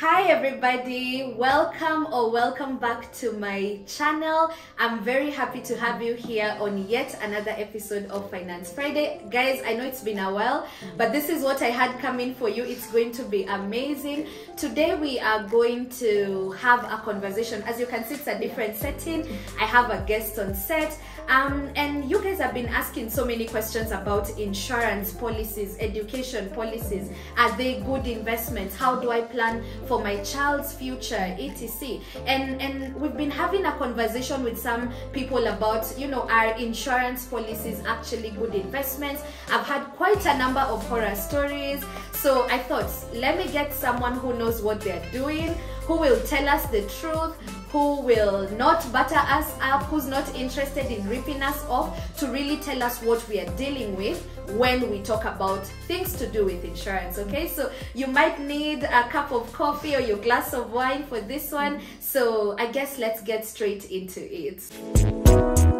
Hi everybody, welcome or welcome back to my channel. I'm very happy to have you here on yet another episode of Finance Friday. Guys, I know it's been a while, but this is what I had coming for you. It's going to be amazing. Today we are going to have a conversation. As you can see, it's a different setting. I have a guest on set. Um, and you guys have been asking so many questions about insurance policies, education policies. Are they good investments? How do I plan for my child's future, etc. And and we've been having a conversation with some people about, you know, are insurance policies actually good investments? I've had quite a number of horror stories. So I thought, let me get someone who knows what they're doing, who will tell us the truth, who will not butter us up, who's not interested in ripping us off, to really tell us what we are dealing with when we talk about things to do with insurance. Okay, so you might need a cup of coffee or your glass of wine for this one. So I guess let's get straight into it.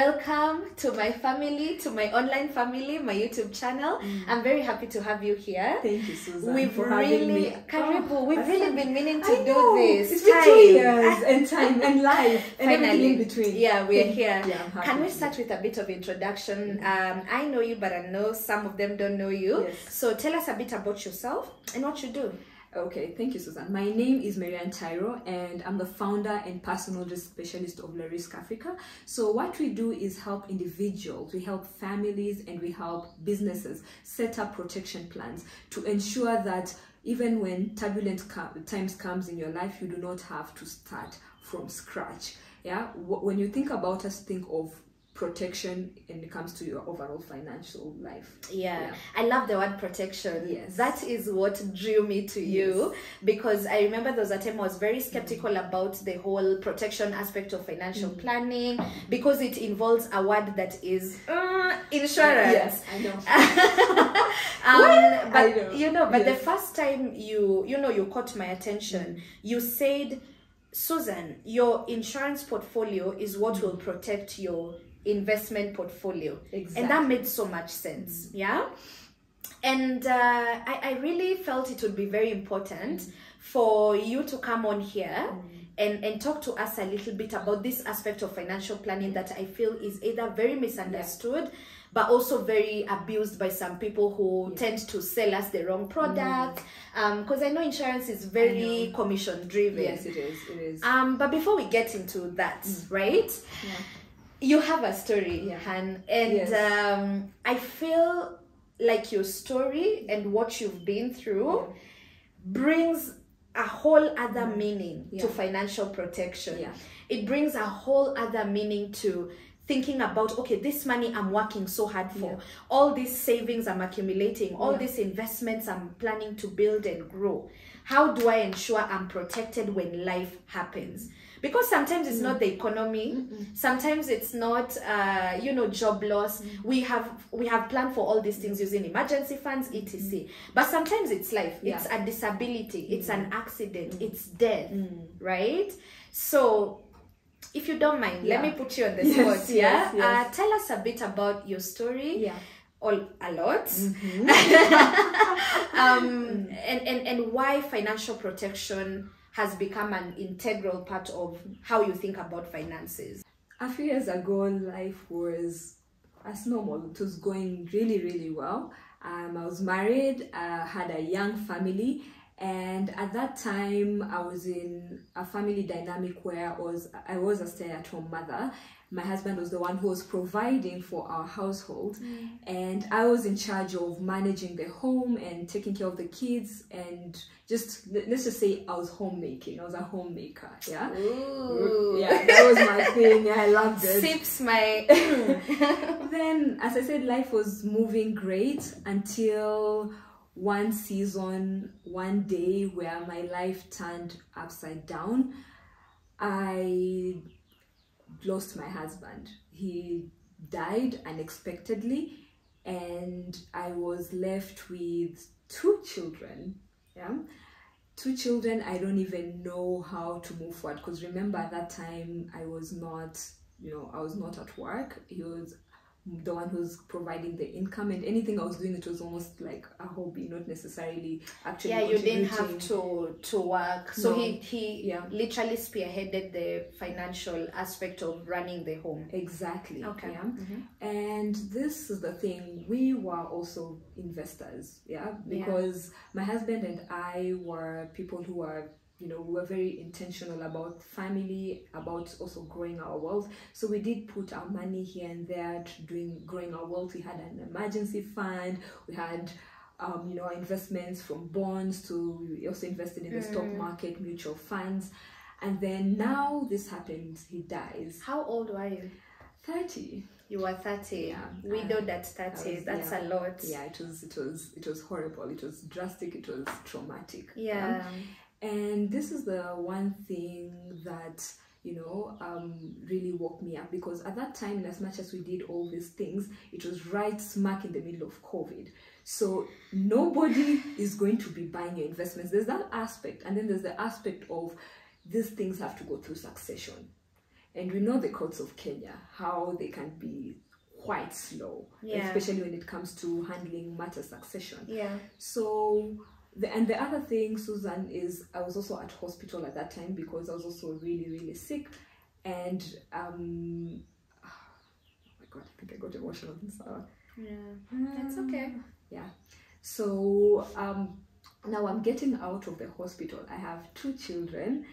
Welcome to my family, to my online family, my YouTube channel. I'm very happy to have you here. Thank you, Susan, We've for having really, me. Karibu, Oh, we've really been meaning to I do know. this. It's been two years and time and life and everything Finally. in between. Yeah, we're here. Yeah, Can we start with a bit of introduction? Um, I know you, but I know some of them don't know you. Yes. So tell us a bit about yourself and what you do. Okay, thank you, Susan. My name is Maryanne Tyro, and I'm the founder and personal risk specialist of Lerisque Africa. So, what we do is help individuals, we help families, and we help businesses set up protection plans to ensure that even when turbulent times comes in your life, you do not have to start from scratch. Yeah, when you think about us, think of protection when it comes to your overall financial life. Yeah. Yeah. I love the word protection. Yes. That is what drew me to you because I remember there was a time I was very skeptical about the whole protection aspect of financial Mm. planning because it involves a word that is uh, insurance. Yes, I know. um, but I know. you know, but the first time you you know you caught my attention, you said, Susan, your insurance portfolio is what will protect your investment portfolio, and that made so much sense. Yeah, and uh, I I really felt it would be very important for you to come on here. And, and talk to us a little bit about this aspect of financial planning that I feel is either very misunderstood but also very abused by some people who tend to sell us the wrong product. Because I know insurance is very commission driven. Yes, it is. It is. Um, but before we get into that, right? Yeah. You have a story, Yeah. Han, and Yes. um, I feel like your story and what you've been through brings a whole other meaning to Mm. Financial protection. Yeah. It brings a whole other meaning to thinking about okay this money i'm working so hard for Yeah. all these savings i'm accumulating all Yeah. these investments i'm planning to build and grow how do i ensure i'm protected when life happens because sometimes it's not the economy. Sometimes it's not uh, you know job loss. We have we have planned for all these things using emergency funds etc. But sometimes it's life. It's a disability. It's an accident. It's death. Right? So if you don't mind let me put you on the Yes, spot yeah? yes, yes. Uh, tell us a bit about your story. Yeah. all a lot. Mm-hmm. um, and, and and why financial protection has become an integral part of how you think about finances A few years ago, life was as normal. It was going really, really well. Um, I was married, uh, had a young family, and at that time, I was in a family dynamic where I was I was a stay-at-home mother. My husband was the one who was providing for our household, mm. and I was in charge of managing the home and taking care of the kids and just let's just say I was homemaking. I was a homemaker. Yeah. Ooh. Yeah, that was my thing. Yeah, I loved it. sips my Then, as I said, life was moving great until one season, one day where my life turned upside down. I lost my husband. He died unexpectedly, and I was left with two children. Yeah, two children, I don't even know how to move forward because remember at that time I was not, you know, I was not at work. He was the one who's providing the income and anything I was doing it was almost like a hobby not necessarily actually yeah you didn't have to to work so No. he he Yeah. literally spearheaded the financial aspect of running the home exactly okay yeah Mhm. and this is the thing we were also investors yeah Yeah. because my husband and i were people who were you know we were very intentional about family about also growing our wealth. So we did put our money here and there to doing growing our wealth. We had an emergency fund. We had um, you know investments from bonds to we also invested in the stock Mm. market mutual funds. And then now this happens he dies. How old were you? 30 you were 30 Yeah, widowed at 30 was- that's yeah. a lot. Yeah it was it was it was horrible. It was drastic. It was traumatic. Yeah and this is the one thing that you know um, really woke me up because at that time as much as we did all these things it was right smack in the middle of covid. So nobody is going to be buying your investments. There's that aspect and then there's the aspect of these things have to go through succession. And we know the courts of kenya how they can be quite slow Yeah. especially when it comes to handling matter succession. Yeah. So the, and the other thing susan is i was also at hospital at that time because i was also really really sick. And um oh my god i think i got emotional this hour. Yeah That's okay. yeah. So um now i'm getting out of the hospital. I have two children.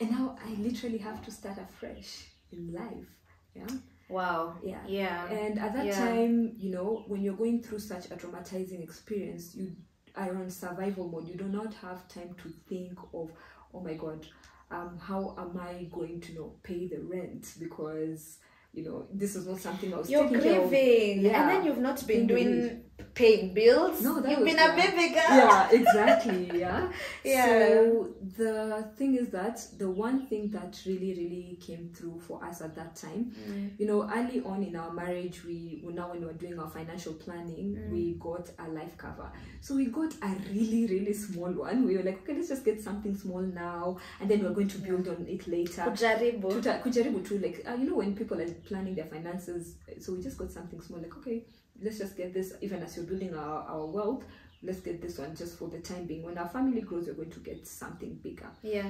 And now i literally have to start afresh in life. Yeah. Wow. Yeah. Yeah. And at that Yeah. time you know when you're going through such a traumatizing experience you are on survival mode you do not have time to think of oh my god um, how am i going to you know pay the rent because you know this is not something i was you're taking care of. grieving Yeah. and then you've not been In doing paying bills No, that you've been yeah. a baby girl yeah exactly yeah Yeah. so the thing is that the one thing that really really came through for us at that time Mm. you know early on in our marriage we now when we were doing our financial planning Mm. we got a life cover so we got a really really small one we were like okay let's just get something small now and then we're going to build on it later kujaribu Tuta- kujaribu tu like uh, you know when people are planning their finances so we just got something small like okay let's just get this even as you're building our, our wealth let's get this one just for the time being. When our family grows we're going to get something bigger. Yeah.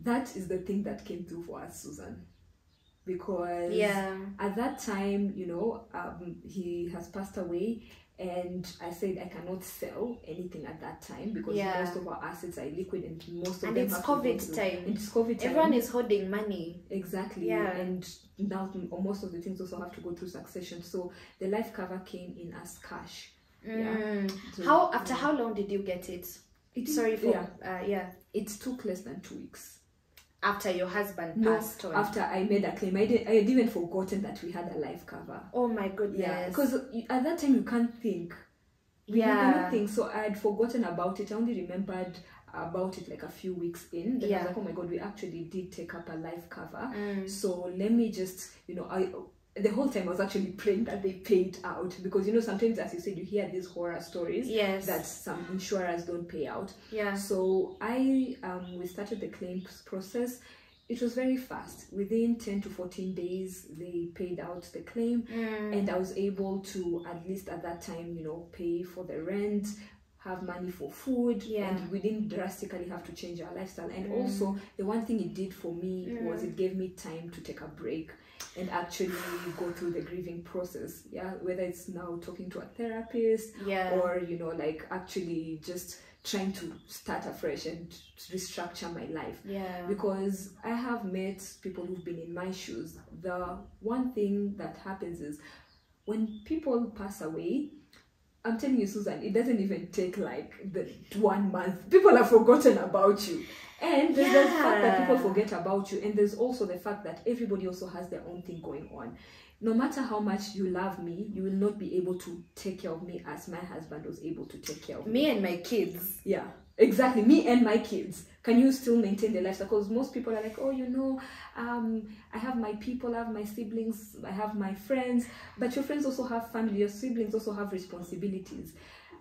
That is the thing that came through for us susan. Because yeah. at that time you know um, he has passed away and i said i cannot sell anything at that time because Yeah. most of our assets are liquid and most of And them it's COVID time. and it's covid time. Everyone is holding money. Exactly. Yeah. and now or most of the things also have to go through succession so the life cover came in as cash Yeah. Mm. So, how after yeah. how long did you get it it, sorry for yeah uh, yeah it took less than two weeks after your husband no passed on after i made a claim i did i had even forgotten that we had a life cover oh my goodness Yeah, because at that time you can't think. We Yeah. cannot think. So I had forgotten about it. I only remembered about it like a few weeks in. Then I Yeah. was like, oh my god, we actually did take up a life cover. Mm. So let me just, you know, I the whole time I was actually praying that they paid out because you know sometimes as you said you hear these horror stories yes that some insurers don't pay out. yeah So I um we started the claims process. It was very fast. Within 10 to 14 days, they paid out the claim Mm. and I was able to at least at that time, you know, pay for the rent, have money for food, Yeah. and we didn't drastically have to change our lifestyle. And Mm. also, the one thing it did for me Mm. was it gave me time to take a break and actually go through the grieving process. Yeah, whether it's now talking to a therapist yeah or you know, like actually just trying to start afresh and restructure my life yeah because I have met people who've been in my shoes. The one thing that happens is when people pass away, I'm telling you, Susan, it doesn't even take like the one month. People have forgotten about you. And there's the fact that people forget about you, and there's also the fact that everybody also has their own thing going on. No matter how much you love me, you will not be able to take care of me as my husband was able to take care of me. me and my kids Yeah, exactly. Me and my kids. Can you still maintain the lifestyle? Because most people are like, oh, you know, um, I have my people, I have my siblings, I have my friends. But your friends also have family. Your siblings also have responsibilities.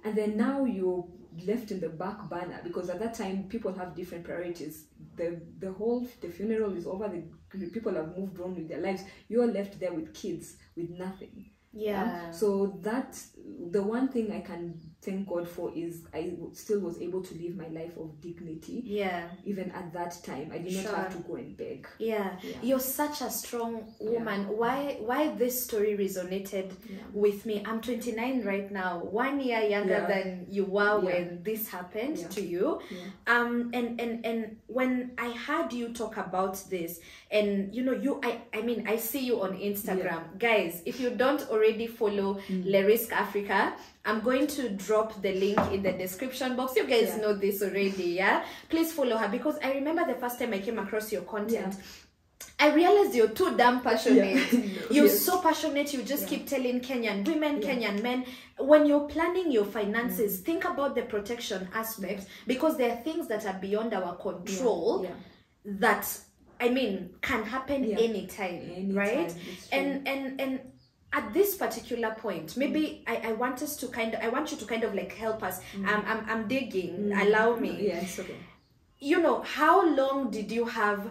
and then now you're left in the back burner because at that time people have different priorities the the whole the funeral is over the people have moved on with their lives you're left there with kids with nothing Yeah. so that the one thing i can thank god for is i still was able to live my life of dignity Yeah. even at that time i did not have to go and beg Yeah. Yeah. You're such a strong woman. Why why this story resonated Yeah. with me? I'm 29 right now. One year younger Yeah. than you were Yeah. when this happened Yeah. to you. Yeah. Um and and and when I heard you talk about this and you know you I I mean I see you on Instagram. Guys, if you don't already follow Mm. Lerisque Africa, I'm going to drop the link in the description box. You guys Yeah. know this already, yeah? Please follow her because I remember the first time I came across your content. I realized you're too damn passionate. You're Yes. so passionate, you just Yeah. keep telling Kenyan women, Yeah. Kenyan men, when you're planning your finances, mm. think about the protection aspect because there are things that are beyond our control yeah. that I mean can happen Yeah. anytime, Anytime, right? And and and at this particular point, maybe Mm. I, I want us to kind of I want you to kind of like help us. Um, I'm I'm digging. Mm. Allow me yes okay you know how long did you have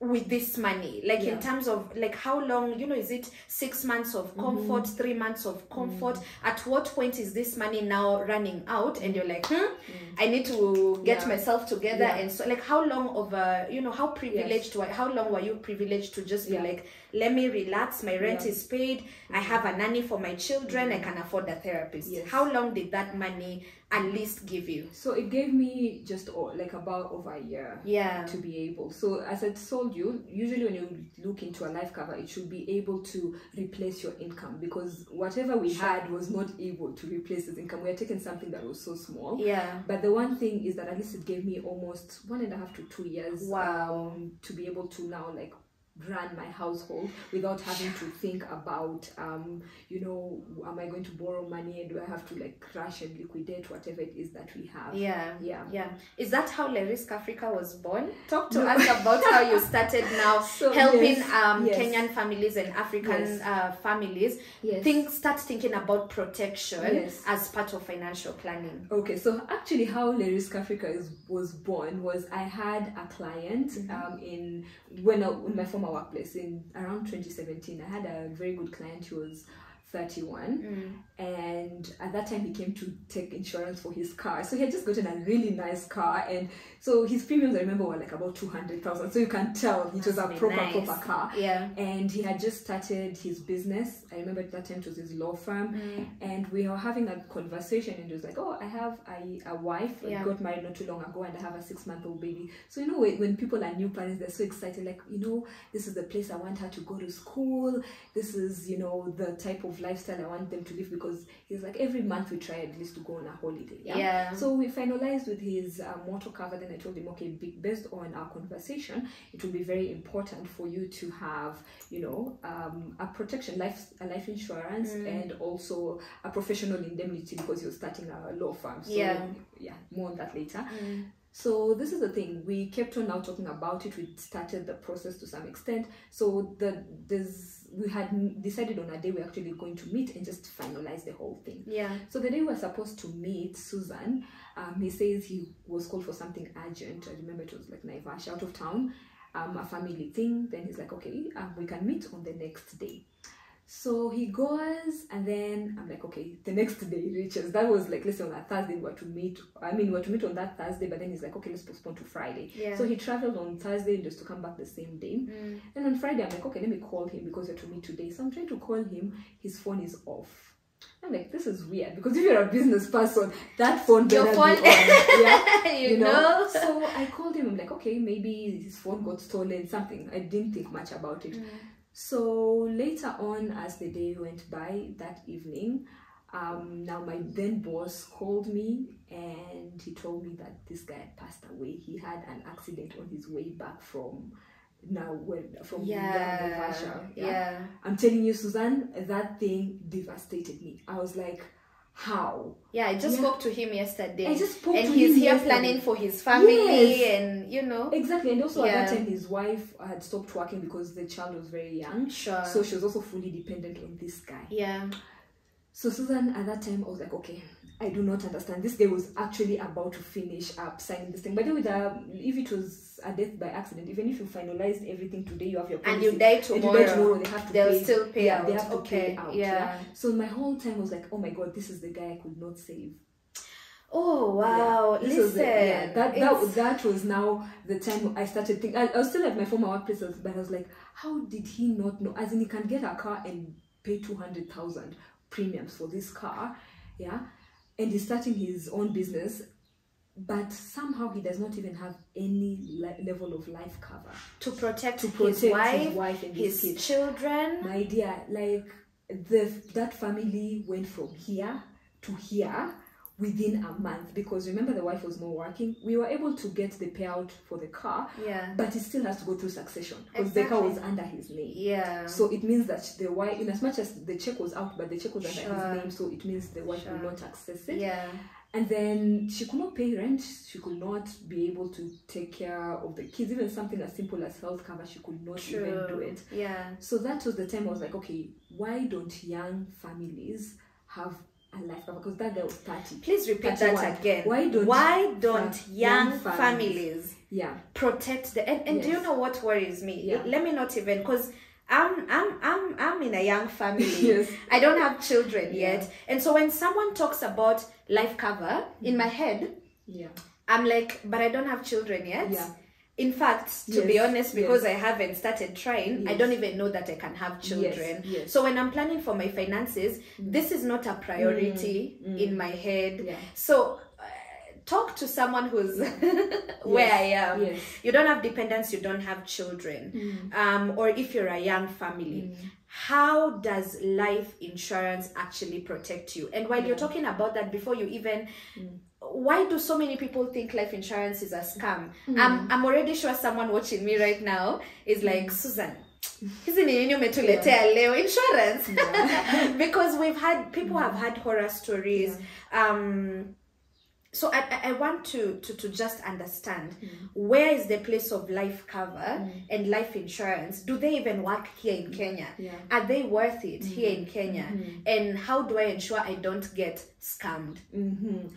with this money. Like in terms of like how long you know is it six months of mm-hmm. comfort three months of comfort? Mm-hmm. At what point is this money now running out? And you're like hmm mm. i need to get Yeah. myself together. Yeah. and so like how long of a you know how privileged were how long were you privileged to just be like let me relax my rent Yeah. is paid i have a nanny for my children i mm-hmm. can afford a therapist. Yes. how long did that money at least give you. So it gave me just like about over a year yeah. to be able so as i told you usually when you look into a life cover it should be able to replace your income because whatever we Sure. had was not able to replace this income. We are taking something that was so small. Yeah. But the one thing is that at least it gave me almost one and a half to two years Wow. um, to be able to now like run my household without having to think about um you know am i going to borrow money and do i have to like crash and liquidate whatever it is that we have Yeah. yeah Yeah. Is that how Lerisque Africa was born? Talk to No. us about how you started now So, helping yes, um yes. Kenyan families and African Yes. uh, families think start thinking about protection as part of financial planning. Okay, so actually, how Lerisque Africa is, was born was I had a client Mm-hmm. um, in when I, in my former workplace in around 2017. I had a very good client who was 31, and at that time he came to take insurance for his car. So he had just gotten a really nice car, and so his premiums I remember were like about 200,000. So you can tell it was a proper nice. proper car. Yeah. And he had just started his business. I remember at that time it was his law firm Mm. and we were having a conversation and he was like oh i have a, a wife Yeah. i got married not too long ago and i have a six month old baby so you know when, when people are new parents they're so excited like you know this is the place i want her to go to school this is you know the type of lifestyle i want them to live because he's like every month we try at least to go on a holiday Yeah. so we finalized with his uh, motor cover. Then I told him, okay, based on our conversation, it will be very important for you to have, you know, um, a protection, life, a life insurance, Mm. and also a professional indemnity because you're starting a law firm. So, Yeah. yeah, more on that later. Mm. So this is the thing. We kept on now talking about it. We started the process to some extent. So the there's we had decided on a day we're actually going to meet and just finalize the whole thing. Yeah. So the day we were supposed to meet Susan, um, he says he was called for something urgent. I remember it was like Naivasha out of town, um, a family thing. Then he's like, okay, um, we can meet on the next day. So he goes, and then I'm like, okay, the next day reaches. That was like, listen, on a Thursday we were to meet. I mean, we were to meet on that Thursday, but then he's like, okay, let's postpone to Friday. Yeah. So he traveled on Thursday just to come back the same day. Mm. And on Friday, I'm like, okay, let me call him because we're to meet today. So I'm trying to call him. His phone is off. I'm like, this is weird because if you're a business person, that phone Your better phone- be on. Yeah, you, know. So I called him. I'm like, okay, maybe his phone got stolen, something. I didn't think much about it. Mm. So later on, as the day went by that evening, um, now my then boss called me and he told me that this guy had passed away. He had an accident on his way back from now when from Yeah. Naivasha. Yeah. I'm telling you, Suzanne, that thing devastated me. I was like, how? Yeah. I just Yeah. spoke to him yesterday. I just spoke and he's here yesterday. planning for his family Yes. and you know. Exactly, and also Yeah. at that time, his wife had stopped working because the child was very young. Sure. So she was also fully dependent on this guy. yeah. So Susan, at that time, I was like, okay, I do not understand. This guy was actually about to finish up signing this thing. By the way, the, if it was a death by accident, even if you finalized everything today, you have your And policy, you die and you tomorrow. die tomorrow, they have to They'll pay. still pay yeah, out. They have to okay. pay out. yeah. So my whole time was like, oh my god, this is the guy I could not save. Oh wow! Yeah, was Listen, the- yeah, that that that was now the time I started thinking. I, I was still at my former workplace, but I was like, how did he not know? As in, he can get a car and pay two hundred thousand premiums for this car, yeah, and he's starting his own business, but somehow he does not even have any le- level of life cover to protect, to protect his wife, his wife and his, his children. My dear, like the that family went from here to here within a month because remember the wife was not working. We were able to get the payout for the car, yeah, but it still has to go through succession because the car was under his name. yeah. So it means that the wife, in as much as the check was out, but the check was under Sure. his name, so it means the wife Sure. will not access it. yeah, And then she could not pay rent. She could not be able to take care of the kids. Even something as simple as health cover, she could not even do it. Yeah, So that was the time I was like, okay, why don't young families have a life cover? Because that guy was 30. please repeat Thirty-one. that again. Why don't Why don't young, young families, families- Yeah. protect the and, and do you know what worries me? Yeah. Let me not even because I'm I'm I'm I'm in a young family. Yes. I don't have children Yeah. yet, and so when someone talks about life cover in mm. my head, Yeah. I'm like, but I don't have children yet. Yeah. In fact, to be honest, because I haven't started trying, I don't even know that I can have children. yes. So when I'm planning for my finances, this is not a priority in my head. Yeah. So uh, talk to someone who's where I am. Yes. You don't have dependents, you don't have children. Mm. Um, or if you're a young family, how does life insurance actually protect you? And while you're talking about that, before you even Mm. Why do so many people think life insurance is a scam? Mm. I'm, I'm already sure someone watching me right now is Mm. like, Susan, hizi ni nini umetuletea leo insurance because we've had people have had horror stories um so I, I- want to, to, to just understand where is the place of life cover and life insurance? Do they even work here in Kenya? Yeah. Are they worth it here in Kenya? And how do I ensure I don't get scammed? hmm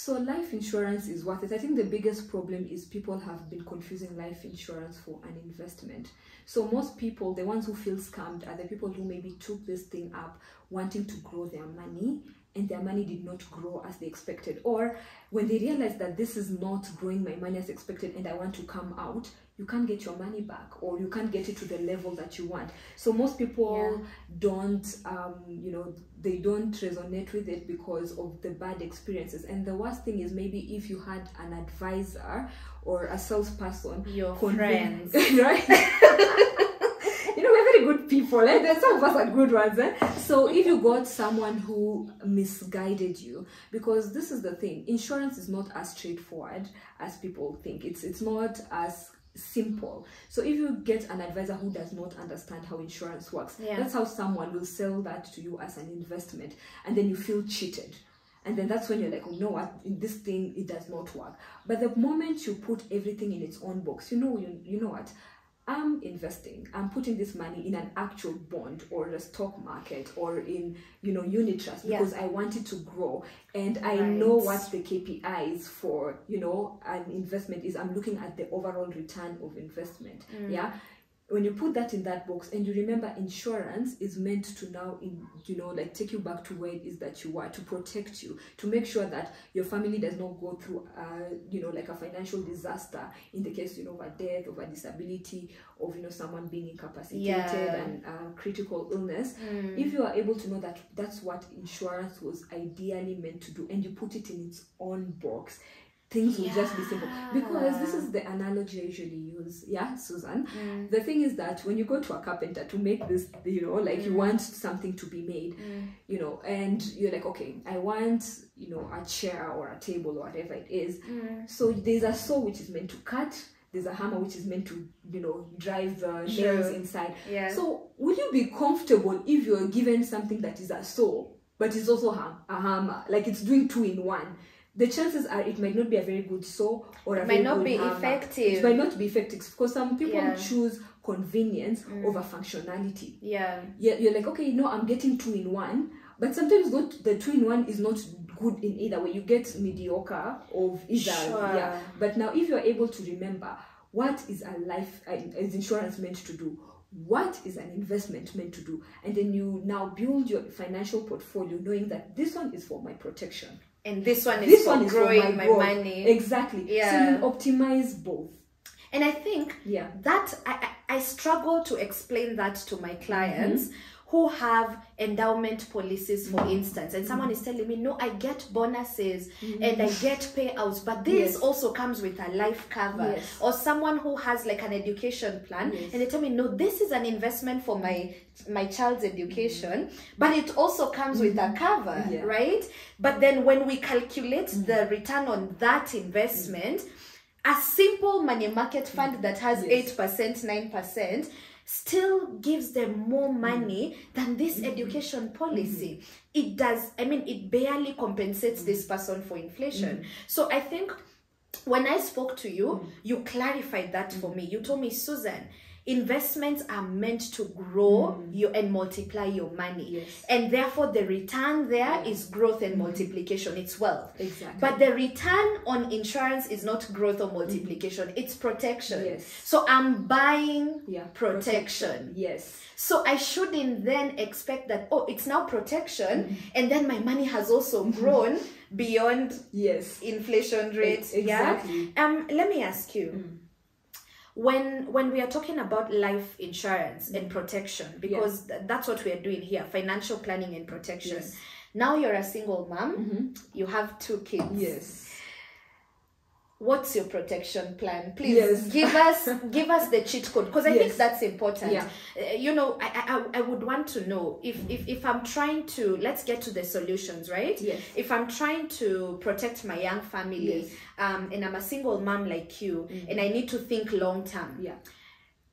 So life insurance is worth it. I think the biggest problem is people have been confusing life insurance for an investment. So most people, the ones who feel scammed, are the people who maybe took this thing up wanting to grow their money and their money did not grow as they expected. Or when they realize that this is not growing my money as expected and I want to come out, you can't get your money back or you can't get it to the level that you want. So most people don't, um, you know, they don't resonate with it because of the bad experiences. And the worst thing is maybe if you had an advisor or a salesperson, Your friends. right? you know, we're very good people. Eh? There's some of us are good ones. Eh? So if you got someone who misguided you, because this is the thing, insurance is not as straightforward as people think. It's it's not as simple. So if you get an advisor who does not understand how insurance works, Yeah. that's how someone will sell that to you as an investment, and then you feel cheated. And then that's when you're like, oh, you know what, in this thing it does not work. But the moment you put everything in its own box, you know, you, you know what, I'm investing. I'm putting this money in an actual bond or a stock market or in, you know, unit trust Yeah. because I want it to grow. And I know what the KPIs for, you know, an investment is. I'm looking at the overall return of investment. Mm. Yeah when you put that in that box and you remember insurance is meant to now in you know like take you back to where it is that you are to protect you to make sure that your family does not go through uh you know like a financial disaster in the case you know of a death of a disability of you know someone being incapacitated Yeah. and uh, critical illness Mm. if you are able to know that that's what insurance was ideally meant to do and you put it in its own box things will just be simple because this is the analogy I usually use yeah Susan Mm. the thing is that when you go to a carpenter to make this you know like Mm. you want something to be made you know and you're like okay i want you know a chair or a table or whatever it is Mm. so there's a saw which is meant to cut there's a hammer which is meant to you know drive the nails Sure. inside Yeah. so will you be comfortable if you're given something that is a saw but it's also a hammer like it's doing two in one the chances are it might not be a very good saw or a It might very not good be hammer. effective. it might not be effective because some people Yeah. choose convenience over functionality yeah. you're, you're like okay no i'm getting two in one but sometimes the two in one is not good in either way you get mediocre of either Sure. yeah but now if you're able to remember what is a life uh, is insurance meant to do what is an investment meant to do and then you now build your financial portfolio knowing that this one is for my protection And this one is this for one is growing for my, my, money. exactly Yeah. so you optimize both And I think yeah that I, I I struggle to explain that to my clients Mm-hmm. Who have endowment policies for instance and someone is telling me no i get bonuses and i get payouts but this Mm-hmm. Yes. also comes with a life cover Yes. or someone who has like an education plan Yes. and they tell me no this is an investment for my my child's education but it also comes with a cover Mm-hmm. Yeah. Mm-hmm. right but then when we calculate the return on that investment a simple money market fund that has Yes. 8%, 9% still gives them more Mm. money than this Mm-hmm. education policy. It does, I mean, it barely compensates this Mm-hmm. person for inflation. So I think when I spoke to you, you clarified that for me. You told me, Susan, investments are meant to grow you and multiply your money. Mm. Yes. And therefore the return there is growth and multiplication. It's wealth. Exactly. But the return on insurance is not growth or multiplication, it's protection. Yes. So I'm buying yeah protection. yes So I shouldn't then expect that, oh, it's now protection, Mm-hmm. and then my money has also grown beyond yes inflation rates. exactly. Yeah. Um, let me ask you. When when we are talking about life insurance and mm. protection, because th- that's what we are doing here, financial planning and protection. Yes. Now you're a single mom, mm-hmm. you have two kids. yes what's your protection plan please Yes. give us give us the cheat code because i think that's important Yeah. Uh, you know I, I i would want to know if, if if i'm trying to let's get to the solutions right Yes. if i'm trying to protect my young family Yes. um and i'm a single mom like you and i need to think long term yeah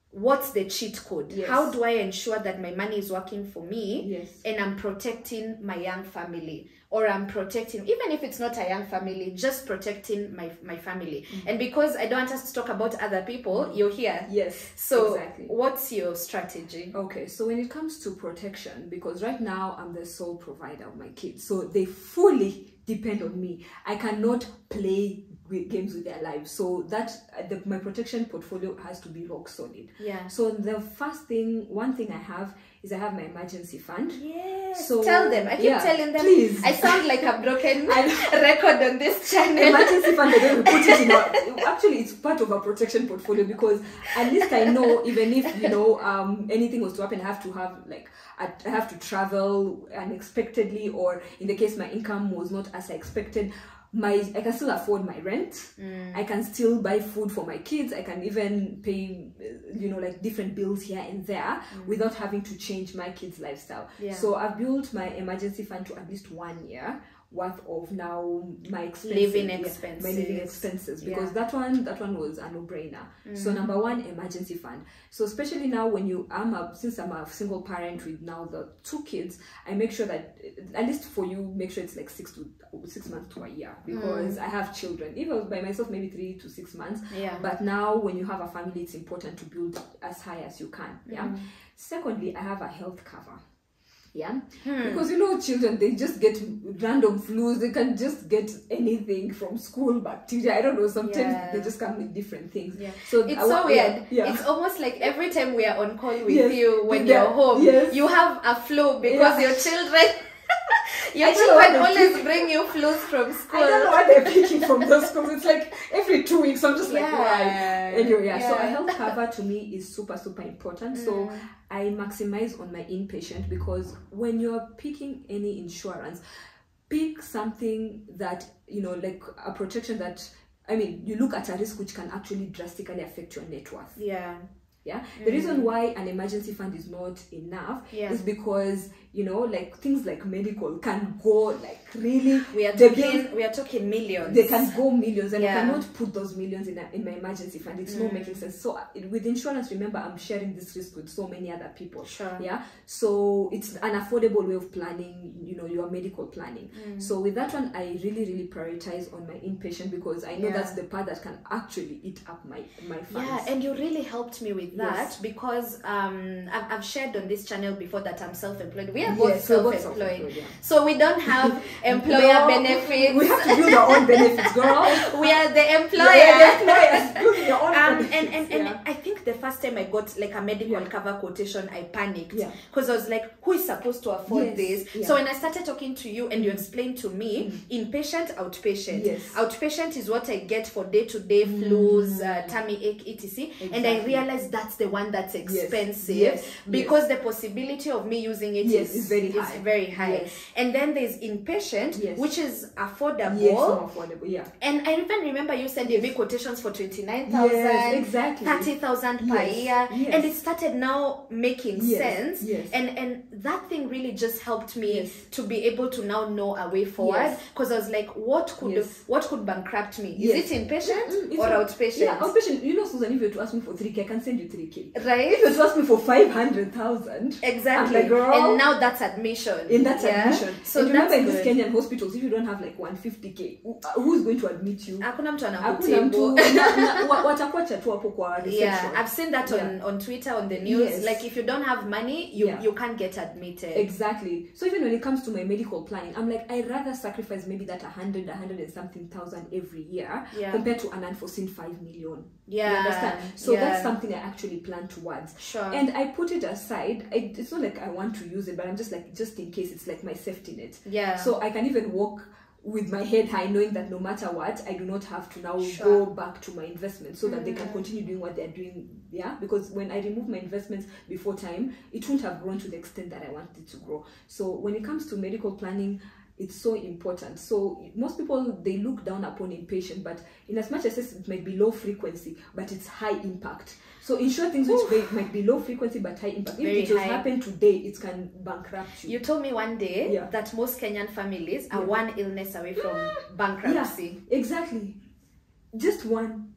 what's the cheat code Yes. how do i ensure that my money is working for me Yes. and i'm protecting my young family or i'm protecting even if it's not a young family just protecting my my family. Mm-hmm. and because i don't want us to talk about other people you're here. Yes so exactly. what's your strategy? Okay, so when it comes to protection, because right now I'm the sole provider of my kids, so they fully depend on me. I cannot play games with their lives, so that uh, the, my protection portfolio has to be rock solid. yeah So the first thing, one thing I have is I have my emergency fund. yes So, tell them i keep yeah, telling them please. i sound like a broken record on this channel emergency fund, I don't put it in our, actually it's part of our protection portfolio because at least I know even if you know um anything was to happen, I have to have like I have to travel unexpectedly or in the case my income was not as I expected. My I can still afford my rent. Mm. I can still buy food for my kids. I can even pay, uh, you know, like different bills here and there without having to change my kids' lifestyle. Mm. Yeah. So I've built my emergency fund to at least one year worth of now my expenses, Living yeah, my living expenses. expenses because Yeah. That one that one was a no-brainer. So number one, emergency fund. So especially now when you I'm a since I'm a single parent with now the two kids, I make sure that at least for you make sure it's like six to six months to a year because I have children. If I was by myself, maybe three to six months. Yeah. But now when you have a family, it's important to build as high as you can. Yeah. Mm. Secondly, I have a health cover. Yeah, Hmm. because you know, children they just get random flus. They can just get anything from school, bacteria. I don't know. Sometimes Yeah. they just come with different things. Yeah. So It's so weird. Yeah. It's almost like every time we are on call with Yes. you when Yeah. you're home, Yes. you have a flu because your children your children always bring you flus from school. I don't know why they're picking from those schools. It's like every two weeks. I'm just like, why? Anyway, yeah. So a health cover to me is super, super important. So Mm. I maximize on my inpatient because when you're picking any insurance, pick something that you know, like a protection that. I mean, you look at a risk which can actually drastically affect your net worth. Yeah. Yeah. The reason why an emergency fund is not enough Mm. Yeah. is because you know, like things like medical can go like really. We are talking we are talking millions. they can go millions and Yeah. I cannot put those millions in, a, in my emergency fund. It's not making sense. So uh, with insurance, remember, I'm sharing this risk with so many other people. Sure. Yeah. So it's an affordable way of planning, you know, your medical planning. Mm. So with that one, I really, really prioritize on my inpatient because I know Yeah. that's the part that can actually eat up my, my funds. Yeah, and you really helped me with that Yes. because um, I've, I've shared on this channel before that I'm self-employed. We Yes, both we're self-employed, self-employed, yeah. so we don't have employer No, benefits. We have to build our own benefits, girl. we are the employer. Yeah, the employers build your own um, benefits. and and, and yeah. I think the first time I got like a medical Yeah. cover quotation, I panicked Yeah. because I was like, "Who is supposed to afford Yes, this?" yeah. Mm. So when I started talking to you and you explained to me, inpatient, outpatient. Yes. Outpatient is what I get for day to day flus, uh, tummy ache, etc. And I realized that's the one that's expensive yes, because the possibility of me using it is Is very high. very high. Yes. And then there's inpatient, Yes. which is affordable. Yes, more affordable. Yeah. And I even remember you sending me quotations for 29,000, Yes, exactly. 30,000 per year. yes. And it started now making sense. yes. And and that thing really just helped me to be able to now know a way forward. Yes. Because I was like, what could what could bankrupt me? Is it inpatient Mm, it's or not- outpatient? Yeah, outpatient. You know, Susan, if you were to ask me for 3K, I can send you 3K. Right? If you were to ask me for 500,000, Exactly. I'm like, girl, and now that's admission. in that Yeah? admission. So and remember in these. Kenyan hospitals, if you don't have like 150K, who- uh, who's going to admit you? Hakuna mtu Hakuna mtu anakutibu. na- na- wa- watakuacha tu hapo kwa Yeah. I've seen that on, on Twitter, on the news. Yes. Like if you don't have money, you, Yeah. you can't get admitted. Exactly. So even when it comes to my medical planning, I'm like, I'd rather sacrifice maybe that 100, 100 and something thousand every year Yeah. compared to an unforeseen 5 million. Yeah, You understand? So yeah. that's something I actually plan towards. Sure. And I put it aside. I, it's not like I want to use it, but I'm just like, just in case, it's like my safety net. Yeah. So I can even walk with my head high, knowing that no matter what, I do not have to now Sure. go back to my investment so that they Mm. can continue doing what they're doing. Yeah, because when I remove my investments before time, it won't have grown to the extent that I wanted it to grow. So when it comes to medical planning, it's so important. So most people they look down upon inpatient, but in as much as it might be low frequency, but it's high impact. So ensure things which may, might be low frequency but high impact. Very if it was high. happen today, it can bankrupt you. You told me one day Yeah. that most Kenyan families are Yeah. one illness away from bankruptcy. Exactly. Just one.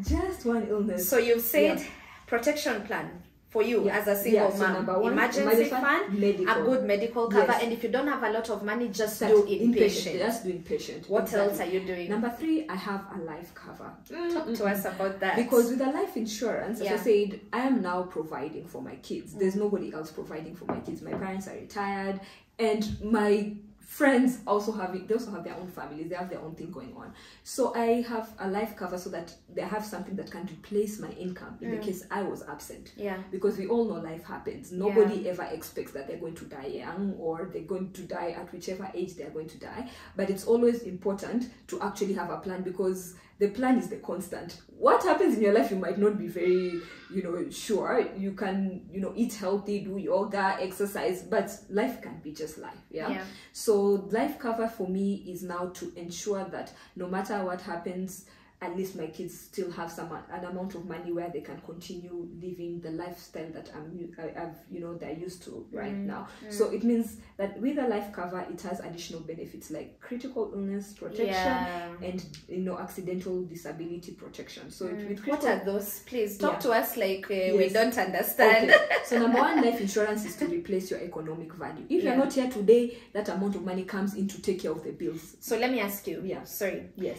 Just one illness. So you've said Yeah. protection plan for you Yeah. as a single Yeah, so mom. one, emergency fund, medical. a good medical cover, Yes. and if you don't have a lot of money, just do inpatient. Just do inpatient. What Exactly. else are you doing? Number three, I have a life cover. Mm, Talk to us about that. Because with a life insurance, as Yeah. I said, I am now providing for my kids. There's mm. nobody else providing for my kids. My parents are retired, and my friends also have it. They also have their own families. They have their own thing going on. So I have a life cover so that they have something that can replace my income in the mm. case I was absent. yeah. Because we all know life happens. Nobody ever expects that they're going to die young or they're going to die at whichever age they're going to die. But it's always important to actually have a plan because the plan is the constant. What happens in your life, you might not be very, you know, sure. You can, you know, eat healthy, do yoga, exercise, but life can be just life. Yeah. Yeah. So life cover for me is now to ensure that no matter what happens, at least my kids still have some an amount of money where they can continue living the lifestyle that I'm u- I, have you know they're used to right Mm, now. So it means that with a life cover, it has additional benefits like critical illness protection Yeah. and you know accidental disability protection. So it, with Mm. What are those? Please talk Yeah. to us like uh, we don't understand. Okay. So number one, life insurance is to replace your economic value. If Yeah. you're not here today, that amount of money comes in to take care of the bills. So let me ask you. Yeah. Sorry. Yes.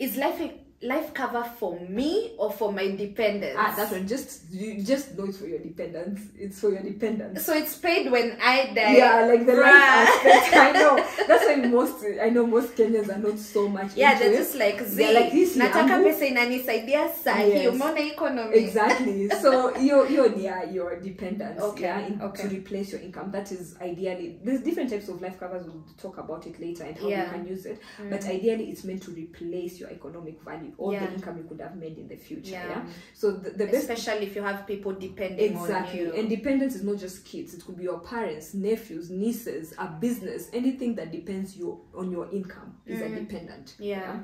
Is life life cover for me or for my dependents? Ah, that's one. Just you just know it's for your dependents. It's for your dependents. so it's paid when I die. Yeah, like the life aspect. I know. That's why most I know most Kenyans are not so much Yeah, they're it. just like Z. They're like this nataka pesa inanisaidia sahi Yes. umeona economy Exactly. So you're you're near your dependents. Okay, Yeah, in, okay. to replace your income. That is ideally there's different types of life covers. We'll talk about it later and how Yeah. you can use it. But ideally, it's meant to replace your economic value, all Yeah. the income you could have made in the future. Yeah. Yeah. So the, the best especially if you have people depending Exactly. on you And dependence is not just kids. It could be your parents, nephews, nieces, a business, anything that depends you on your income is a dependent. Mm. Yeah.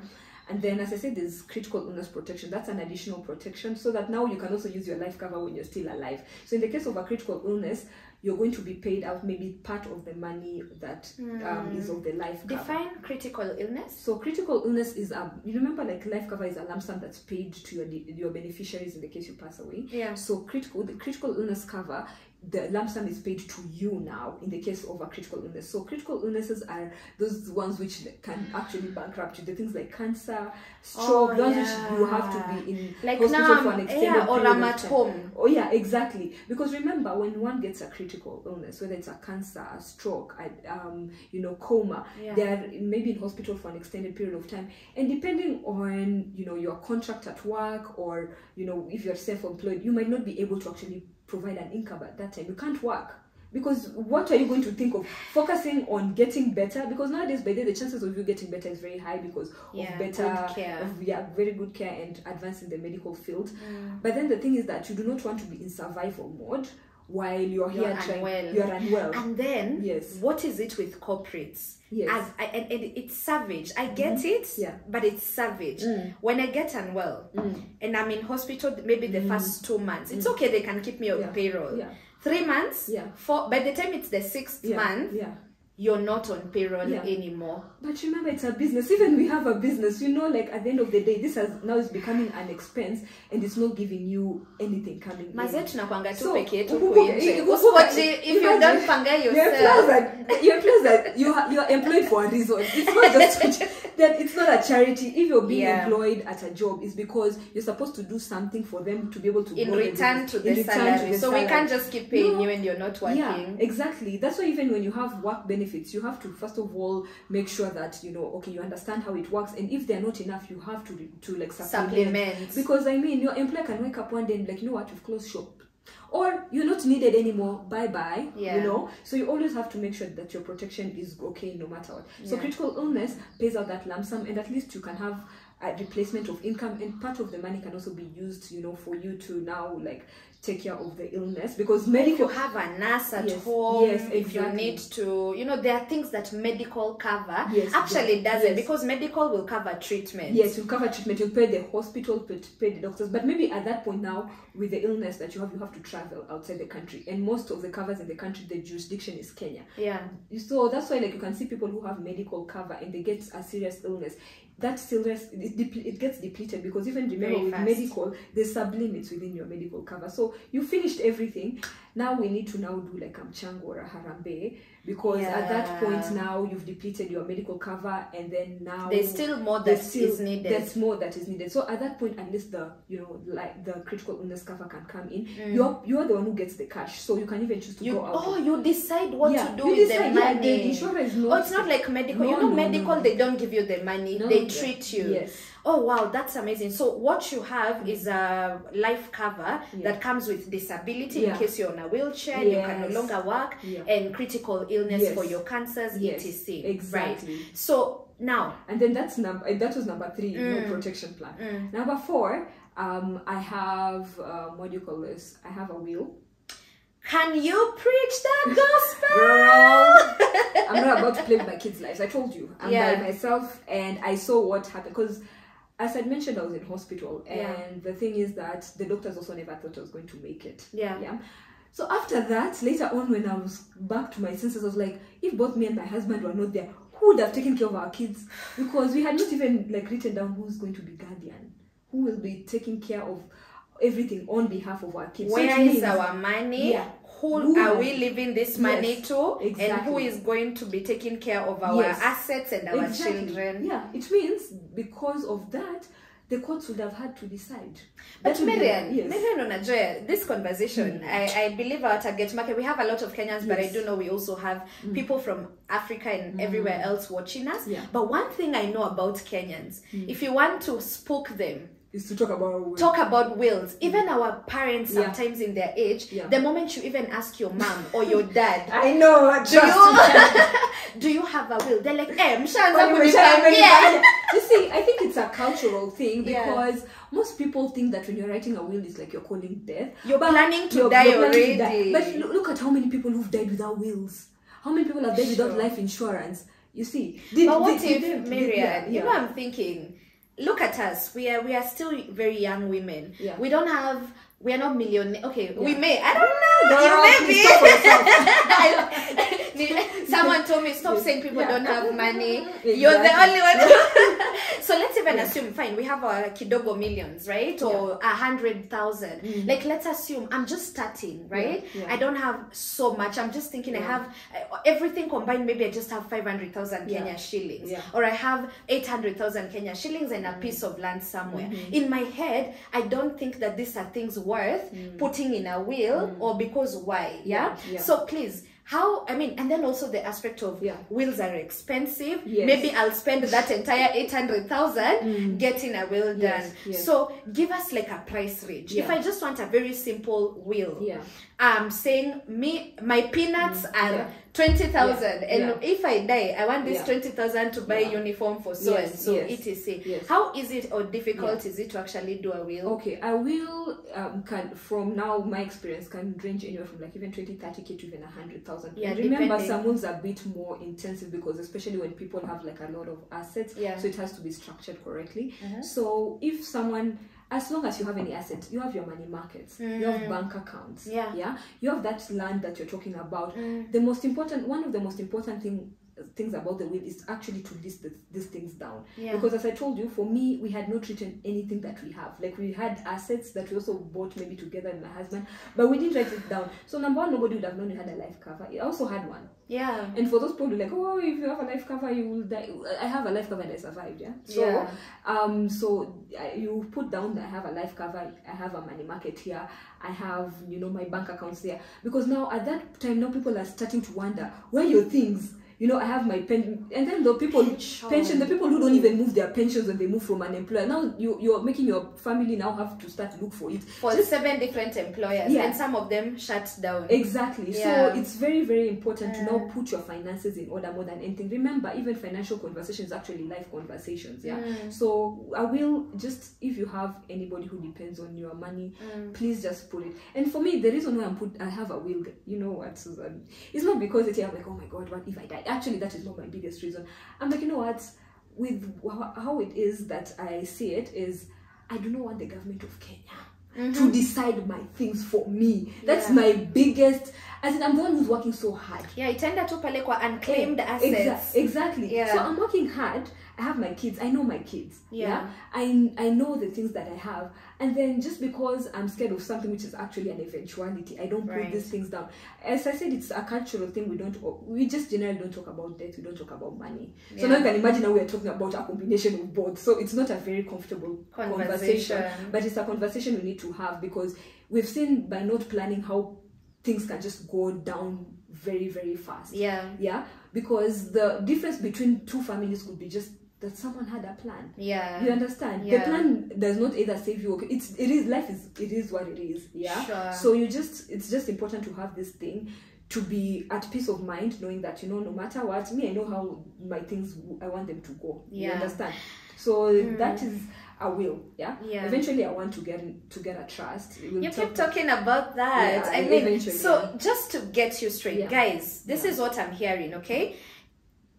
And then as I said, there's critical illness protection. That's an additional protection so that now you can also use your life cover when you're still alive. So in the case of a critical illness, you're going to be paid out maybe part of the money that um, is of the life cover. define critical illness So critical illness is a you remember like life cover is a lump sum that's paid to your your beneficiaries in the case you pass away. Yeah. So critical the critical illness cover the lump sum is paid to you now in the case of a critical illness. So critical illnesses are those ones which can actually bankrupt you. The things like cancer, stroke, Oh, those yeah. which you have to be in like hospital now for an extended yeah, or period i'm of at home Oh yeah, exactly. Because remember, when one gets a critical illness, whether it's a cancer, a stroke, a, um, you know, coma, Yeah. they are maybe in hospital for an extended period of time. And depending on you know your contract at work, or you know if you're self-employed, you might not be able to actually provide an income at that time. You can't work. Because what are you going to think of focusing on getting better? Because nowadays, by the the chances of you getting better is very high because Yeah, of better, care. of yeah, very good care and advancing the medical field. Mm. But then the thing is that you do not want to be in survival mode while you're, You're here trying. You're unwell. and then Yes. what is it with corporates Yes. As, I, and, and it's savage i get it Yeah. but it's savage Mm. when i get unwell Mm. and i'm in hospital maybe the first two months it's okay they can keep me on Yeah. payroll Yeah. three months Yeah. four by the time it's the sixth month Yeah. You're not on payroll Yeah. anymore But remember, it's a business. Even we have a business, you know, like at the end of the day, this has now is becoming an expense and it's not giving you anything coming maze in. tu So, peke yetu uku- huku uku- nje. uku- Usipoji- if you don't panga Your yourself are, your employers are, you, ha- you are employed for a reason. It's not just that it's not a charity. If you're being Yeah. employed at a job, it's because you're supposed to do something for them to be able to in return to In the return salary the so we can't just keep paying No. you and you're not working Yeah, exactly. That's why even when you have work benefits, you have to first of all make sure that you know, okay, you understand how it works, and if they're not enough, you have to to like supplement. supplement Because I mean, your employer can wake up one day and be like, you know what, we've closed shop. Or you're not needed anymore. Bye bye. Yeah. You know. So you always have to make sure that your protection is okay no matter what. So Yeah. critical illness pays out that lump sum, and at least you can have a replacement of income, and part of the money can also be used, you know, for you to now like take care of the illness because if you medical. have a nurse at Yes, home yes, if you need to you know there are things that medical cover Yes, actually yes, doesn't because medical will cover treatment. Yes, you cover treatment, you pay the hospital, pay, pay the doctors, but maybe at that point now, with the illness that you have, you have to travel outside the country, and most of the covers in the country, the jurisdiction is Kenya. yeah So that's why, like, you can see people who have medical cover and they get a serious illness. That serious, it, it gets depleted because even remember with medical, there's sublimits within your medical cover. So you finished everything. Now we need to now do like a mchango or a harambee because at that point now you've depleted your medical cover, and then now there's still more that there's is needed There's more that is needed. So at that point, unless the you know like the critical illness cover can come in. Mm. You're you're the one who gets the cash, so you can even choose to you go out. oh you decide what yeah, to do you with decide, the yeah, money the not. Oh, it's not like medical. No, you know, no, medical, no. they don't give you the money. They yeah. treat you. Yes. Oh, wow, that's amazing. So, what you have is a life cover Yeah. that comes with disability Yeah. in case you're on a wheelchair, you can no longer work, Yeah. and critical illness Yes. for your cancers, Yes, etc. exactly. Right. So, now, And then that's number. That was number three. Mm. No protection plan. mm, Number four. Um, I have um, what do you call this? I have a will. can you preach that gospel? Girl, I'm not about to play with my kids' lives. I told you, I'm Yeah. by myself, and I saw what happened because. As I mentioned, I was in hospital, and Yeah. the thing is that the doctors also never thought I was going to make it. Yeah. Yeah. So after that, later on, when I was back to my senses, I was like, if both me and my husband were not there, who would have taken care of our kids? Because we had not even like written down who's going to be guardian, who will be taking care of everything on behalf of our kids. So Where it is means- our money? Yeah. Who, Who are we leaving this money Yes, to? And who is going to be taking care of our Yes. assets and our Exactly. children? Yeah, it means because of that, the courts would have had to decide. But That be- Maryanne, yes. Maryanne unajua this conversation, mm. I, I believe our target market, we have a lot of Kenyans, but I Yes. do know we also have mm. people from Africa and mm. everywhere else watching us. Yeah. But one thing I know about Kenyans, if you want to spook them, is to talk about talk about wills. Even our parents, Yeah. sometimes in their age, Yeah. the moment you even ask your mom or your dad, I know. do you, do you have a will? They're like, eh, mshaanza kunipambia." you see, I think it's a cultural thing Yeah. because most people think that when you're writing a will, it's like you're calling death. You're But planning to you're- die you're planning to already. But look, at how many people who've died without wills. How many people have died Sure. without life insurance? You see, did, But what did- if, did- did- Maryanne? yeah, You know, I'm thinking. Look at us. We are we are still very young women. Yeah. We don't have. We are not millionaire. Okay, we may. I don't know. You may be. talk for yourself. Ni- Someone told me stop saying people Yeah. don't have money. You're the only one. so let's even assume, fine, we have our kidogo millions, right? Or a hundred thousand. Like let's assume I'm just starting, right? Yeah, yeah. I don't have so much. I'm just thinking I have uh, everything combined. Maybe I just have five hundred thousand Yeah. Kenya shillings, Yeah. or I have eight hundred thousand Kenya shillings and a piece of land somewhere. Mm-hmm. In my head, I don't think that these are things worth putting in a will, or because why? Yeah. Mm. Yeah. So please. How I mean, and then also the aspect of Yeah. wills are expensive. Yes. Maybe I'll spend that entire eight hundred thousand mm. getting a will done. Yes, yes. So give us like a price range. If I just want a very simple will, Yeah. I'm saying me my peanuts mm. are yeah. Twenty thousand, Yeah, and yeah. if I die, I want this Yeah. twenty thousand to buy uniform for so Yes, and so, yes, etc. yes. How easy or difficult is it to actually do a will? Okay, I will um, can from now my experience can range anywhere from like even 20, 30 k to even a hundred thousand. Yeah, and remember depending. some wills are a bit more intensive because especially when people have like a lot of assets, Yeah. So it has to be structured correctly. So if someone as long as you have any assets, you have your money markets, you have bank accounts, Mm. Yeah. yeah, you have that land that you're talking about. Mm. The most important, one of the most important thing things about the will is actually to list the, these things down Yeah. because as i told you for me we had not written anything that we have like we had assets that we also bought maybe together with my husband but we didn't write it down so number one nobody would have known you had a life cover i also had one Yeah. and for those people like oh if you have a life cover you will die i have a life cover and i survived yeah so Yeah. um so I, you put down that i have a life cover i have a money market here i have you know my bank accounts there because now at that time now people are starting to wonder where your things you know, I have my pen, and then the people Pension. pension, the people who don't even move their pensions when they move from an employer. Now you you're making your family now have to start look for it. For seven different employers, Yeah. and some of them shut down. Exactly. Yeah. So it's very, very important to now put your finances in order more than anything. Remember, even financial conversations actually life conversations. Yeah. Mm. So I will just if you have anybody who depends on your money, Mm. please just put it. And for me, the reason why I'm put I have a will, you know what, Susan? It's not because it's I'm like, oh my god, what if I die? Actually, that is not my biggest reason. I'm like, you know what? With how it is that I see it is, I do not want the government of Kenya to decide my things for me. That's Mm-hmm. Yeah. my biggest. As in, I'm the one who's working so hard. Yeah, itaenda tu pale kwa unclaimed Exa- assets. exactly. Yeah. So I'm working hard. I have my kids. I know my kids. Yeah. I I know the things that I have, and then just because I'm scared of something which is actually an eventuality, I don't put Right. these things down. As I said, it's a cultural thing. We don't. We just generally don't talk about death. We don't talk about money. So now you can imagine now we are talking about a combination of both. So it's not a very comfortable Conversation. conversation, but it's a conversation we need to have because we've seen by not planning how things can just go down very very fast Yeah. yeah because the difference between two families could be just that someone had a plan Yeah. you understand Yeah. the plan does not either save you or it's it is life is it is what it is yeah Sure. so you just it's just important to have this thing to be at peace of mind knowing that you know no matter what me i know how my things I want them to go Yeah. you understand so mm. that is a will yeah Yeah. eventually i want to get to get a trust We'll You talk keep talking about that. Yeah, I mean, so just to get you straight, Yeah. guys, this Yeah. is what I'm hearing, okay?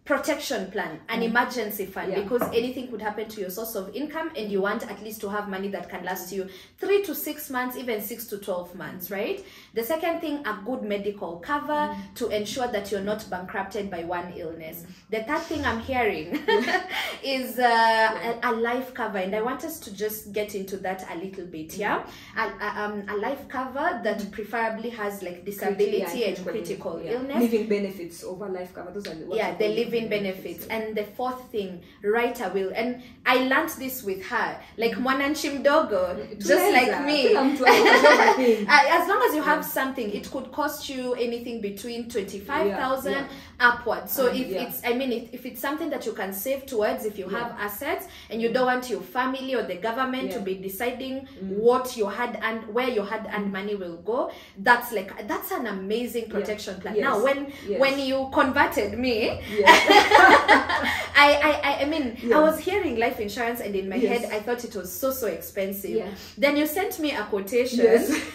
Protection plan, an emergency fund, Mm. Yeah. because anything could happen to your source of income, and you want at least to have money that can last you three to six months, even six to 12 months, right? The second thing, a good medical cover Mm. to ensure that you're not bankrupted by one illness. The third thing I'm hearing is uh, a, a life cover, and I want us to just get into that a little bit, yeah? A, a, um, a life cover that preferably has like disability and critical yeah. illness. living benefits over life cover those are the yeah the call living benefits. And the fourth thing write a will and i learned this with her. Like mwananchi mdogo just like me. Kila mtu anajua thing. As long as you have something it could cost you anything between 25000 Yeah, upwards so Um, if yeah. it's i mean if, if it's something that you can save towards if you have assets and you don't want your family or the government to Yeah. Mm. be deciding what your hard and where your hard earned money will go that's like that's an amazing protection plan Yes. now when Yes. when you converted me yeah. I, I, I, mean, I was hearing life insurance, and in my head, I thought it was so, so expensive. Yeah. Then you sent me a quotation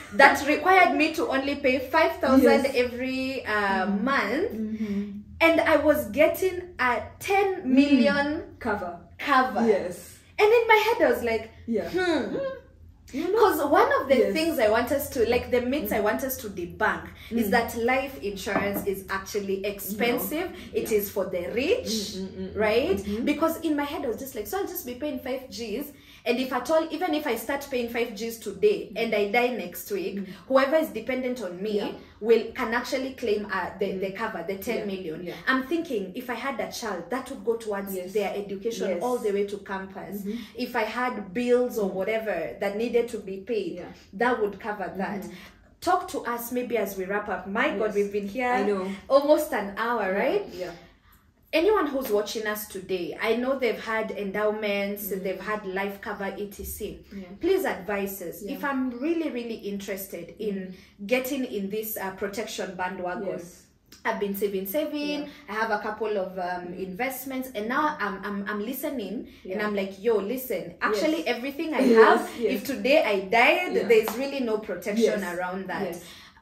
that required me to only pay 5000 Yes. Mm-hmm. every uh, month, and I was getting a 10 hmm. million cover cover. yes And in my head, I was like, yeah hmm, You know? Because one of the Yes. things I want us to, like the myths I hmm. want us to debunk, hmm. is that life insurance is actually expensive. It is for the rich, mm, mm, mm, right? Because in my head I was just like, so I'll just be paying five G's. And if at all, even if I start paying five G's today and I die next week, whoever is dependent on me Yeah. will can actually claim uh, the, the mm-hmm. cover, the ten Yeah. million. Yeah. I'm thinking if I had a child, that would go towards Yes. their education Yes. all the way to campus. Mm-hmm. If I had bills or whatever that needed to be paid, that would cover that. Mm-hmm. Talk to us maybe as we wrap up. My God, we've been here almost an hour, right? Yeah. Anyone who's watching us today, I know they've had endowments, they've had life cover, etc. Please advise us. If I'm really, really interested in getting in this uh, protection bandwagon, Yes. I've been saving, saving. I have a couple of um, investments, and now I'm I'm, I'm listening, and I'm like, yo, listen. Actually, Yes. everything I have, yes. if today I died, Yeah. there's really no protection around that.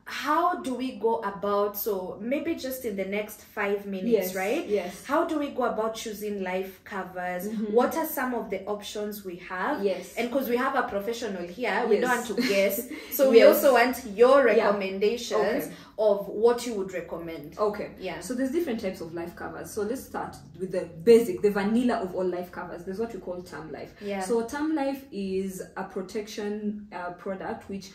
How do we go about? So maybe just in the next five minutes, Yes, right? yes. How do we go about choosing life covers? What are some of the options we have? Mm-hmm. Yes. And because we have a professional here, we Yes. don't want to guess. So we Yes. also want your Yeah. recommendations Okay. of what you would recommend. Okay. Yeah. So there's different types of life covers. So let's start with the basic, the vanilla of all life covers. There's what we call term life. Yeah. So term life is a protection uh, product which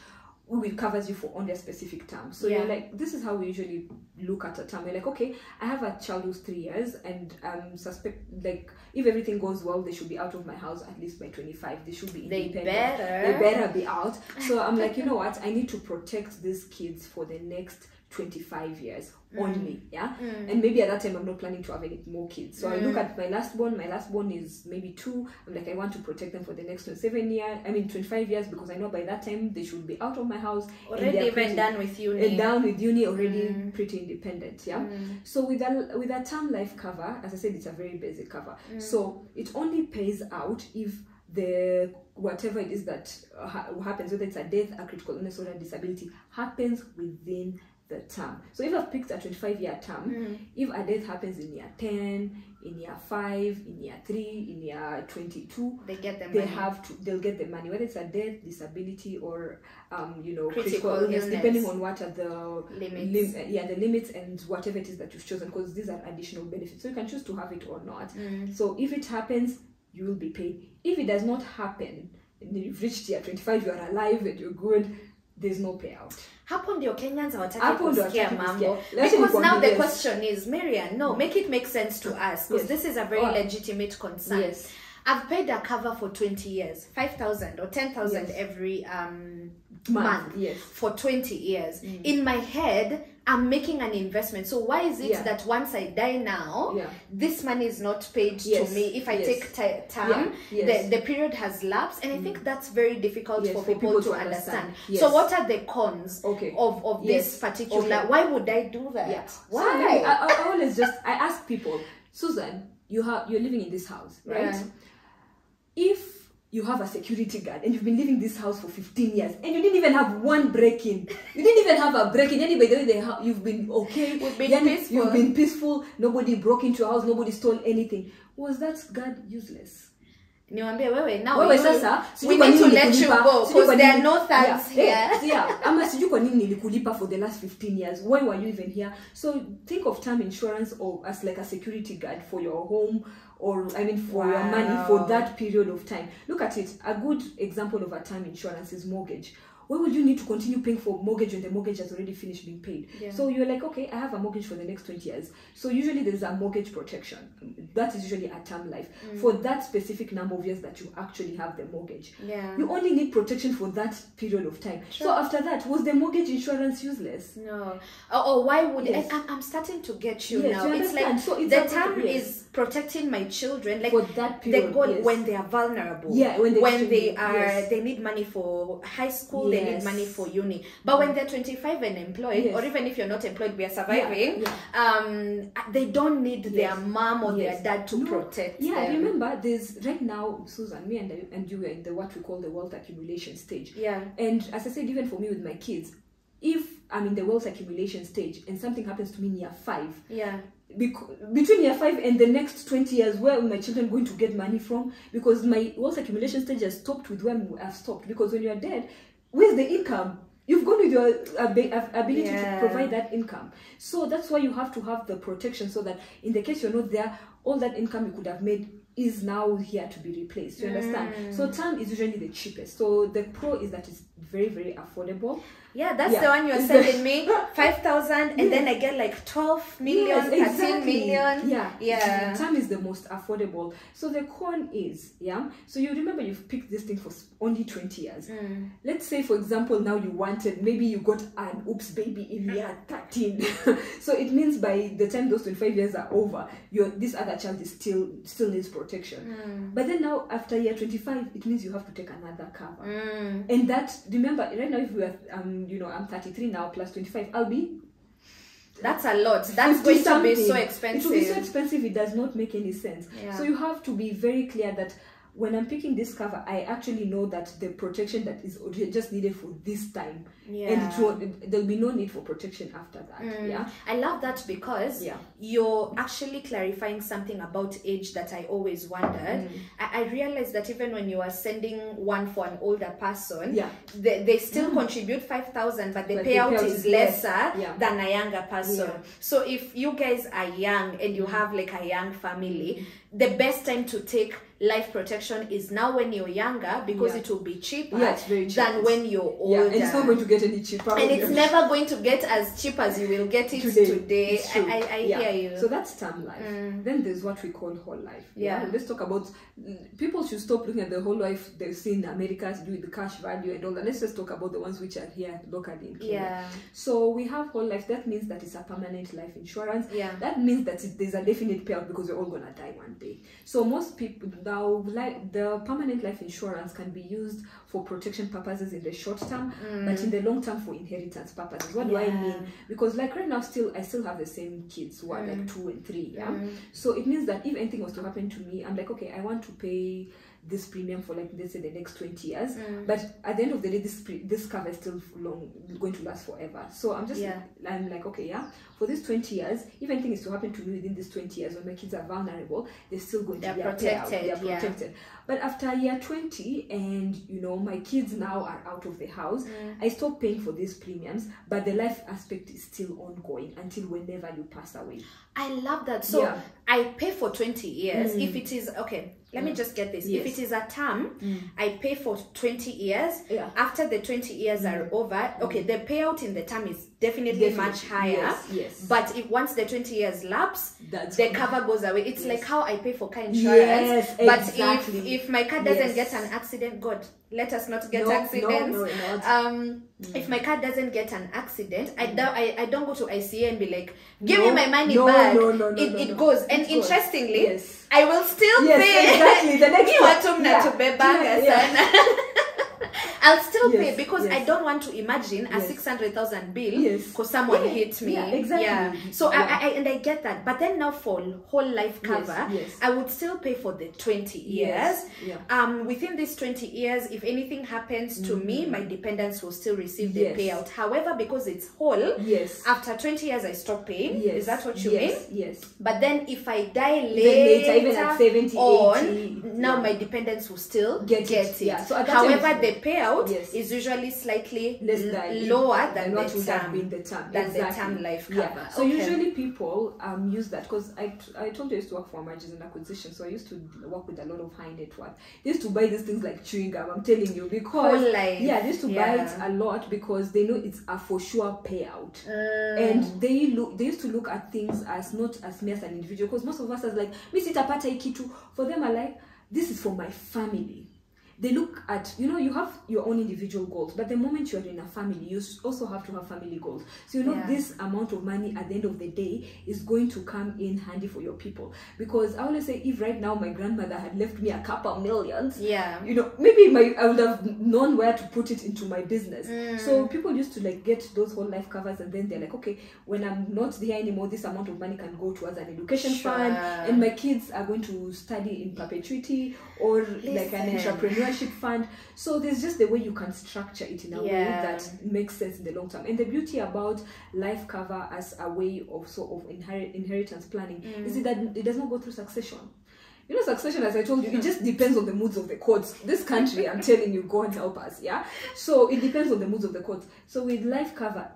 will covers you for only a specific term. So Yeah. you're like, this is how we usually look at a term. We're like, okay, I have a child who's three years, and um, suspect like if everything goes well, they should be out of my house at least by 25. They should be They better. They better be out. So I'm like, you know what? I need to protect these kids for the next 25 years Mm. only. Yeah. And maybe at that time I'm not planning to have any more kids. So I Mm. look at my last born. My last born is maybe two. I'm like, I want to protect them for the next 27 years. I mean 25 years because I know by that time they should be out of my house. Already even pretty- done with uni. and down with uni already Mm. pretty independent yeah so with a with a term life cover as i said it's a very basic cover Mm. so it only pays out if the whatever it is that uh, ha- happens whether it's a death a critical illness or a disability happens within the term so if i've picked a 25 year term Mm. if a death happens in year 10 in year 5 in year 3 in year 22 They get them. they have to they'll get the money whether it's a death disability or um you know Critical critical, illness, depending on what are the Limits. lim- yeah the limits and whatever it is that you've chosen because these are additional benefits so you can choose to have it or not Mm. so if it happens you will be paid if it does not happen and you've reached year 25 you are alive and you're good there's no payout hapo ndio kenyans hawataki kusikia mambo because now the question is Maryanne no make it make sense to us because Yes. this is a very Oh. legitimate concern Yes. i've paid a cover for 20 years 5000 or 10000 Yes. every um Month, month yes. for 20 years in my head i'm making an investment so why is it Yeah. that once i die now Yeah. this money is not paid Yes, to me if i yes. take ti- time Yeah, yes. the, the period has lapsed and i think mm. that's very difficult for, for people, people to to understand, understand. so what are the cons Okay. of, of this particular Okay. why would i do that. So why maybe I, I, I always just I ask people, Susan, you have you're living in this house, right? If you have a security guard and you've been living this house for 15 years and you didn't even have one break-in, you didn't even have a break-in. Anyway, the way they ha- you've been okay, We've been Yani, peaceful. You've been peaceful. Nobody broke into your house. Nobody stole anything. Was that guard useless? niwambie wewe now wewe sasa sijui kwa nini nilikulipa, because there are no thugs yeah, here yeah, yeah. ama sijui kwa nini nilikulipa for the last 15 years why were you even here so think of term insurance or as like a security guard for your home or i mean for your money for that period of time look at it a good example of a term insurance is mortgage why would you need to continue paying for mortgage when the mortgage has already finished being paid Yeah. so you're like okay i have a mortgage for the next 20 years so usually there's a mortgage protection that is usually a term life mm. for that specific number of years that you actually have the mortgage yeah you only need protection for that period of time. Sure. So after that, was the mortgage insurance useless? No. Or, or why would Yes. I, I'm, I'm starting to get you Yes, now. you it's like understand. So it's the term is protecting my children. Like For that they go yes. when they are vulnerable. Yeah, when they're they are yes. they need money for high school, they need money for uni. But when they're 25 and employed, Yes. or even if you're not employed, we are surviving. Yeah, Um, they don't need their mom or Yes. their dad to No, protect Yeah, them. remember there's right now, Susan, me and and you are in the what we call the wealth accumulation stage. Yeah. And as I said, even for me with my kids, if I'm in the wealth accumulation stage and something happens to me near five, Yeah. Between year five and the next 20 years, where are my children going to get money from? Because my wealth accumulation stage has stopped with when I've stopped. Because when you're dead, where's the income? You've gone with your ab- ab- ability Yeah. to provide that income. So that's why you have to have the protection so that in the case you're not there, all that income you could have made is now here to be replaced. You understand? Mm. So term is usually the cheapest. So the pro is that it's very, very affordable. Yeah, that's Yeah. the one you're sending me. 5,000 and Yes. then I get like 12 million, Yes, 13 exactly. million. Yeah. Yeah. Time is the most affordable. So the con is, yeah. So you remember you've picked this thing for only 20 years. Mm. Let's say, for example, now you wanted, maybe you got an oops baby in year 13. so it means by the time those 25 years are over, your this other child is still still needs protection. Mm. But then now after year 25, it means you have to take another cover. Mm. And that remember right now if we are um you know I'm 33 now plus 25, I'll be That's a lot. That's 50 going to be so It will be so expensive, it does not make any sense. Yeah. So you have to be very clear that when I'm picking this cover, I actually know that the protection that is just needed for this time, yeah. and it won't, there'll be no need for protection after that. Mm. Yeah, I love that because Yeah. you're actually clarifying something about age that I always wondered. Mm. I, I realized that even when you are sending one for an older person, yeah, they, they still contribute 5000 but the But payout, payout is is less. lesser Yeah. than a younger person so if you guys are young and you have like a young family the best time to take life protection is now when you're younger because Yeah. it will be cheaper Yeah, very cheap. than when you're yeah, older and it's not going to get any cheaper. and it's never going to get as cheap as you will get it Today. today, It's true. I, I, I Yeah. hear you So that's term life. Mm. Then there's what we call whole life. Yeah. Let's talk about people should stop looking at the whole life they've seen in America to do with the cash value and all that. Let's just talk about the ones which are here locally in Kenya. yeah So we have whole life. That means that it's a permanent life insurance. yeah That means that it, there's a definite payout because we're all gonna die one day. So most people the permanent life insurance can be used for protection purposes in the short term, but in the long term for inheritance purposes. What do I mean? Because like right now, still I still have the same kids who are like two and three. Yeah. Mm. So it means that if anything was to happen to me, I'm like, okay, I want to pay this premium for like let's say the next 20 years Mm. but at the end of the day this pre- this cover is still long going to last forever so i'm just Yeah. i'm like okay yeah for these 20 years if anything is to happen to me within these 20 years when my kids are vulnerable they're still going They're to be protected, they're yeah. protected but after year 20 and you know my kids now are out of the house Mm. i stop paying for these premiums but the life aspect is still ongoing until whenever you pass away I love that. So Yeah. I pay for 20 years. Mm. If it is, okay, let me just get this. If it is a term, Mm. I pay for 20 years. Yeah. After the 20 years are over, okay, the payout in the term is definitely, much higher. yes, yes. But if once the 20 years lapse, that's the cover goes away. It's Yes. like how I pay for car insurance. Yes, but exactly. if if my car doesn't get an accident, God, let us not get no, accidents. no, no, not. Um, if my car doesn't get an accident, I don't I, I don't go to ICA and be like, give me my money back. no, no, no, it, no, it goes. And It goes. interestingly, yes I will still yes pay. exactly the next one. Yeah. Yeah. I'll still Yes, pay because I don't want to imagine a Yes. 600,000 bill Yes. because someone Yeah, hit me. yeah, exactly. Yeah. So Yeah. I, I and I get that. But then now for whole life cover, yes. I would still pay for the 20 years. Yes, yeah. Um, within these 20 years, if anything happens to me, my dependents will still receive the. Yes. payout. However, because it's whole, yes after 20 years I stop paying. yes Is that what you yes, mean? yes But then if I die later, later even at 70 on, 80 now my dependents will still Get get, it, it. yeah. So at that time However, the payout Yes. is usually slightly less than lower than, what the would have term. been the term than the term life Yeah. cover. So Okay. usually people um use that because I, I told you I used to work for mergers and acquisition, so I used to work with a lot of high net worth. They used to buy these things like chewing gum. I'm telling you because yeah, they used to buy it a lot because they know it's a for sure payout. Mm. and they look they used to look at things as not as me as an individual because most of us are like mi sitapata hii kitu for them are like this is for my family they look at you know you have your own individual goals but the moment you're in a family you also have to have family goals so you know Yeah. this amount of money at the end of the day is going to come in handy for your people because i always say if right now my grandmother had left me a couple millions yeah. you know maybe my i would have known where to put it into my business Mm. so people used to like get those whole life covers and then they're like okay when i'm not there anymore this amount of money can go towards an education Sure. fund and my kids are going to study in perpetuity or like an Listen. Entrepreneurship fund. So there's just the way you can structure it in a way that makes sense in the long term. And the beauty about life cover as a way of sort of inherit, inheritance planning is Mm. it that it does not go through succession. You know, succession, as I told you, it just depends on the moods of the courts. This country, I'm telling you, God help us, yeah? So it depends on the moods of the courts. So with life cover,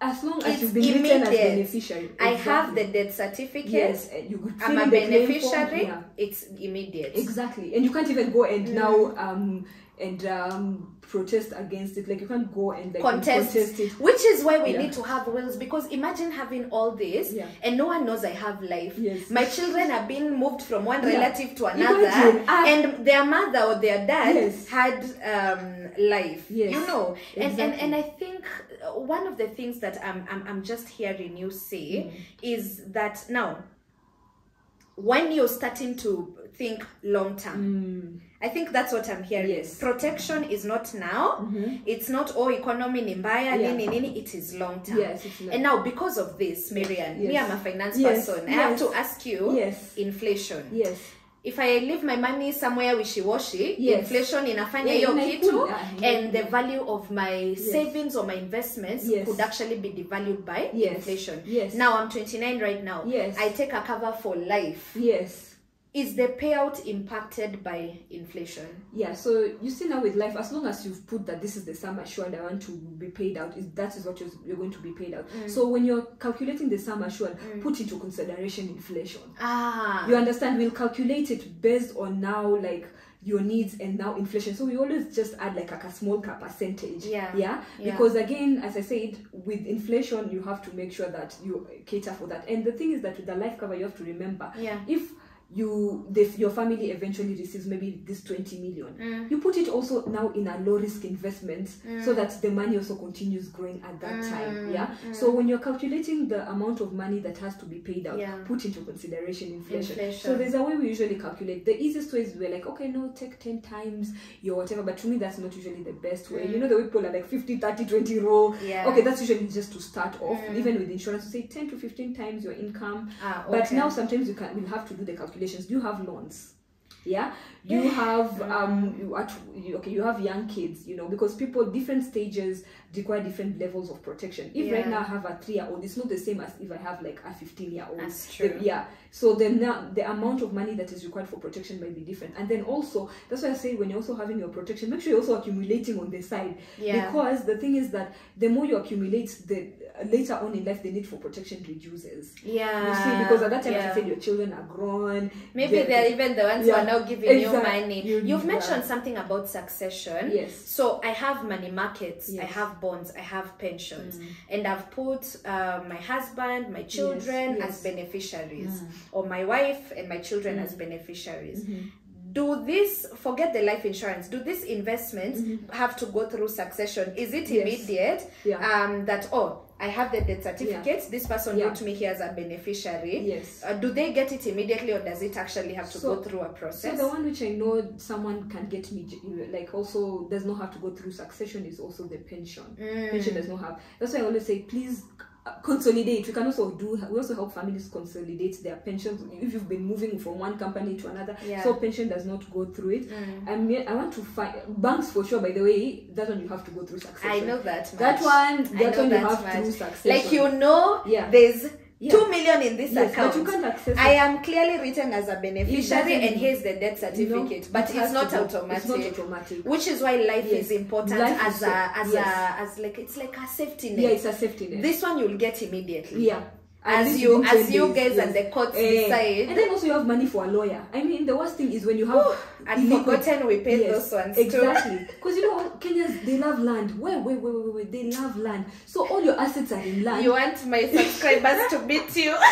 as long as you've been written as immediate. beneficiary. I have the death certificate. Yes, you could I'm a form, beneficiary. yeah. It's immediate. Exactly, and you can't even go and Mm. now um and um protest against it. Like you can't go and like Contest. contest it. Which is why we Yeah. need to have wills because imagine having all this Yeah. and no one knows I have life. Yes. My children are being moved from one Yeah. relative to another, Imagine, ah. and their mother or their dad Yes. had um, life. Yes. You know, and, and Exactly. and I think uh, one of the things that I'm I'm, I'm just hearing you say Mm. is that now when you're starting to think long term. Mm. I think that's what I'm hearing. Yes. Protection is not now. Mhm. It's not oh economy ni mbaya Yeah. nini nini. It is long term. Yes, it's And now because of this, Maryanne, me I'm a finance Yes, person. I have to ask you yes, inflation. yes, If I leave my money somewhere wishy-washy, Yes. inflation inafanya Yeah, hiyo ina- kitu yeah, and the value of my Yes. savings or my investments Yes. could actually be devalued by Yes. inflation. Yes. Now I'm 29 right now. Yes. I take a cover for life. yes. Is the payout impacted by inflation? Yeah, so you see now with life, as long as you've put that this is the sum assured I want to be paid out, is that is what you're, you're going to be paid out. Mm. So when you're calculating the sum assured, put into consideration inflation. Ah. You understand? We'll calculate it based on now like your needs and now inflation. So we always just add like a, a small cap percentage. Yeah. Yeah. Yeah. Because again, as I said, with inflation, you have to make sure that you cater for that. And the thing is that with the life cover, you have to remember Yeah. if you the, your family eventually receives maybe this 20 million. Mm. you put it also now in a low risk investment so that the money also continues growing at that time Mm, yeah? so when you're calculating the amount of money that has to be paid out Yeah. put into consideration inflation. Inflation. so there's a way we usually calculate. The easiest way is we're like okay no take 10 times your whatever but to me that's not usually the best way. You know the way people are like 50 30 20 roll. Yeah. okay that's usually just to start off. Even with insurance say 10 to 15 times your income. Ah, but now sometimes you can we'll have to do the calculations do you have loans yeah? Do you have um you, at, you okay you have young kids you know because people different stages require different levels of protection. If right now i have a three year old it's not the same as if i have like a 15 year old That's true. yeah. So then now the amount of money that is required for protection might be different. And then also that's why i say when you're also having your protection make sure you're also accumulating on the side. Yeah. because the thing is that the more you accumulate the later on in life the need for protection reduces yeah. you see, because at that time, yeah. I said, your children are grown. Maybe they're- they're even the ones who are now giving you money. you- You've yeah. mentioned something about succession. Yes. So I have money markets, I Yes. Mm. have bonds, I have pensions, and I've put uh, my husband, my children yes. Mm. as beneficiaries, or my wife and my children as beneficiaries. Mm-hmm. Do this forget the life insurance? Do these investments have to go through succession? Is it Mm-hmm. Yes. immediate? Yeah. Um, that oh, I have the death certificate. This person Yeah. wrote me here as a beneficiary. Yes. Uh, do they get it immediately, or does it actually have to So- go through a process? So the one which I know someone can get me like also does not have to go through succession is also the pension. Mm. Pension does not have. That's why I always say please consolidate. We can also do. We also help families consolidate their pensions if you've been moving from one company to another. Yeah. So pension does not go through it. Mm. I mean, I want to find banks for sure. By the way, that one you have to go through succession. I know that much. That one, that one you have much. through succession. Like you know, Yeah. there's Yeah. two million in this yes, account. but you can't access. I am clearly written as a beneficiary, and here's the death No, certificate. but it it's not automatic. It's not automatic. Which is why life Yes. is important Life as is a as yes. a as like it's like a safety net. Yeah, it's a safety net. This one you'll get immediately. yeah. As you as you days, guys yes. and the courts Eh, decide. And then also you have money for a lawyer. I mean, the worst thing is when you have and forgotten we paid Yes, those ones exactly. Because you know? Kenyans they love land. Wait, wait, wait, wait, wait. They love land. So all your assets are in land. You want my subscribers to beat you?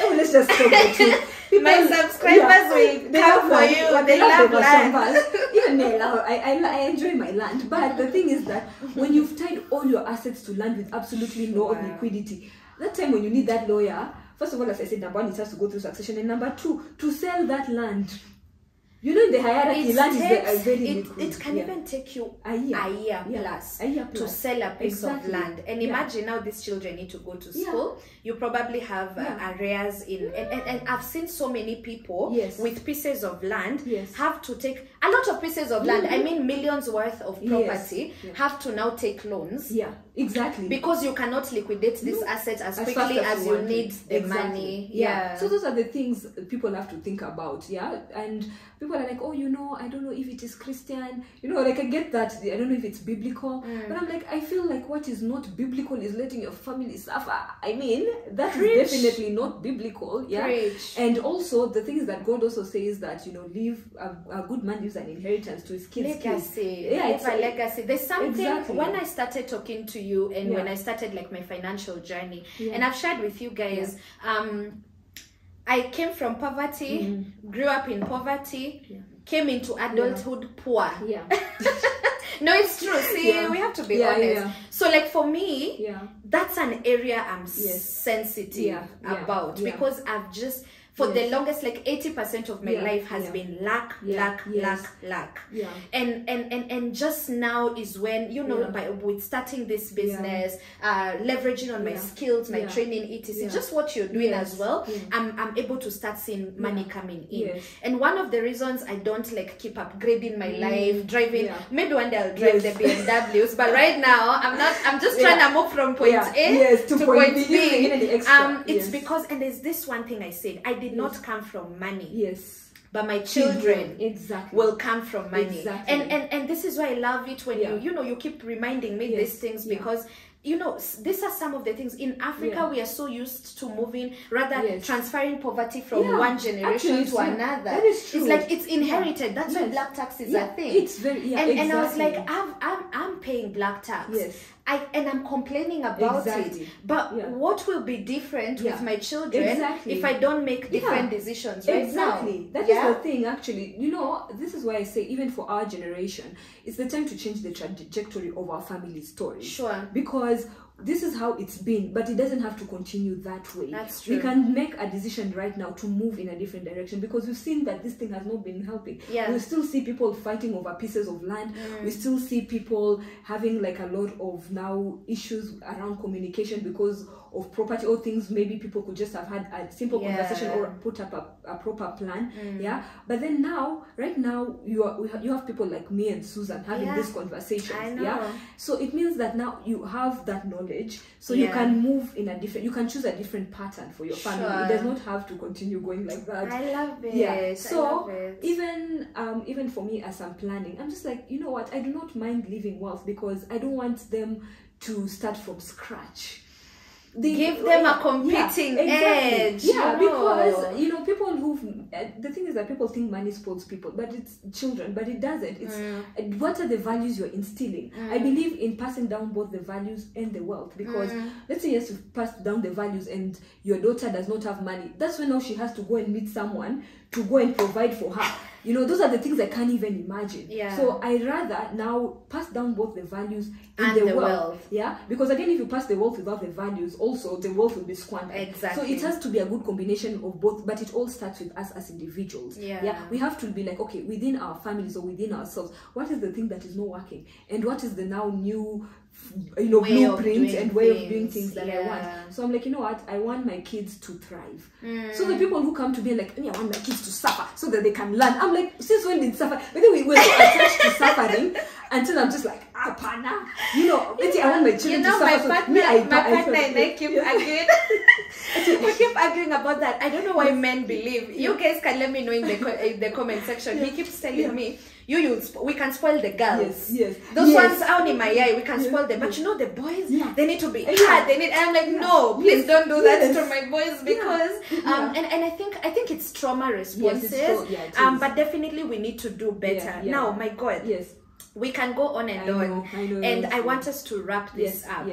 Oh, let's just stop the truth. My subscribers will they come love for you. Like, They love the land. Even me, I, I, I enjoy my land. But the thing is that when you've tied all your assets to land with absolutely no Wow. liquidity, that time when you need that lawyer, first of all, as I said, number one, it has to go through succession, and number two, to sell that land. You know, the hierarchy, it, land is takes, ve- very it, liquid. it can Yeah. even take you a year. a year Yeah. plus A year to sell a piece Exactly. of land and Yeah. imagine now these children need to go to school you probably have uh, in and, and, and i've seen so many people Yes. with pieces of land Yes. have to take a lot of pieces of land i Mhm. mean millions worth of Yes. property Yeah. have to now take loans Yeah, exactly. because you cannot liquidate this No. asset as, As quickly as as you need the Exactly. money Yeah. yeah So those are the things people have to think about. Yeah. And people are like, oh, you know, I don't know if it is Christian. You know, like I get that. I don't know if it's biblical. Mm. But I'm like, I feel like what is not biblical is letting your family suffer. I mean, that is Preach. definitely not biblical. Yeah. Preach. And also the thing is that God also says that you know, leave a, a good man leaves an inheritance to his kids. kids. legacy Yeah, it's a legacy there's something Exactly. when i started talking to you and when i started like my financial journey Yeah. and i've shared with you guys um i came from poverty Mhm. grew up in poverty Yeah. came into adulthood poor Yeah. no it's true see Yeah. we have to be Yeah, honest yeah. so like for me Yeah. that's an area i'm Yes. sensitive Yeah, yeah, about yeah. because i've just for the longest like 80% of my Yeah, life has yeah. been lack Yeah, lack yes. lack lack Yeah. and and and and just now is when you know by with starting this business uh leveraging on my skills my training etc just what you're doing Yes. as well i'm i'm able to start seeing money coming in Yes. and one of the reasons i don't like keep upgrading my Mm. life driving maybe one day i'll drive Yes. the bmws but right now i'm not i'm just trying to move from point a Yes, to to point B, b even any extra. um it's Yes. because and there's this one thing i said i did not Yes. come from money Yes. but my children Exactly. will come from money Exactly. and and and this is why i love it when Yeah. you you know you keep reminding me Yes. these things Yeah. because you know these are some of the things in africa Yeah. we are so used to moving rather Yes. transferring poverty from Yeah. one generation Actually, to yeah, another that is true. it's like it's inherited that's why black tax is yeah, a thing It's very yeah. and, and I was like. I'm, I'm, I'm paying black tax. Yes. I, and I'm complaining about Exactly. it. But Yeah. what will be different Yeah. with my children Exactly. if I don't make different Yeah. decisions right exactly. now? That is the thing, actually. You know, this is why I say, even for our generation, it's the time to change the trajectory of our family story. Sure. Because this is how it's been, but it doesn't have to continue that way. That's true We can make a decision right now to move in a different direction because we've seen that this thing has not been helping. Yeah. We still see people fighting over pieces of land. Mm. We still see people having like a lot of now issues around communication because of property or things maybe people could just have had a simple Yeah. conversation or put up a, a proper plan Mm. yeah but then now right now you are we ha- you have people like me and susan having Yeah. these conversations yeah so it means that now you have that knowledge so you can move in a different you can choose a different pattern for your family Sure. it does not have to continue going like that I love it. yeah so it. even um even for me as i'm planning i'm just like you know what i do not mind leaving wealth because i don't want them to start from scratch They- Give them a competing yeah, exactly. edge, yeah you because you know people who uh, the thing is that people think money spoils people but it's children but it doesn't it's Mm. uh, what are the values you're instilling i believe in passing down both the values and the wealth because Mm. let's say yes you've passed down the values and your daughter does not have money that's when now she has to go and meet someone to go and provide for her you know those are the things i can't even imagine Yeah. so i rather now pass down both the values and, And the, the wealth. wealth. yeah because again if you pass the wealth without the values also the wealth will be squandered Exactly. so it has to be a good combination of both but it all starts with us as individuals Yeah. yeah we have to be like okay within our families or within ourselves what is the thing that is not working and what is the now new you know Way blueprint and way of doing things, things that i want so i'm like you know what i want my kids to thrive Mm. so the people who come to me like i want my kids to suffer so that they can learn i'm like since when did suffer but then we were so attached to suffering until i'm just like ah pana you know Betty, i want my children you know to my suffer partner, I, my I, partner and I keep arguing. we keep arguing about that. I don't know why men believe. You guys can let me know in the in the comment section. He keeps telling Yeah. me, "You, you, we can spoil the girls. yes yes Those yes. ones out in my eye, we can Yeah. spoil them. But you know the boys, Yeah. they need to be Yeah. hard. They need. I'm like, Yeah. no, please Yes. don't do that Yes. to my boys because um and, and I think I think it's trauma responses. true. Yeah, it um, but definitely we need to do better. Now, my God, yes we can go on and I on. know, I know, and yes, I yes. want us to wrap this yes up.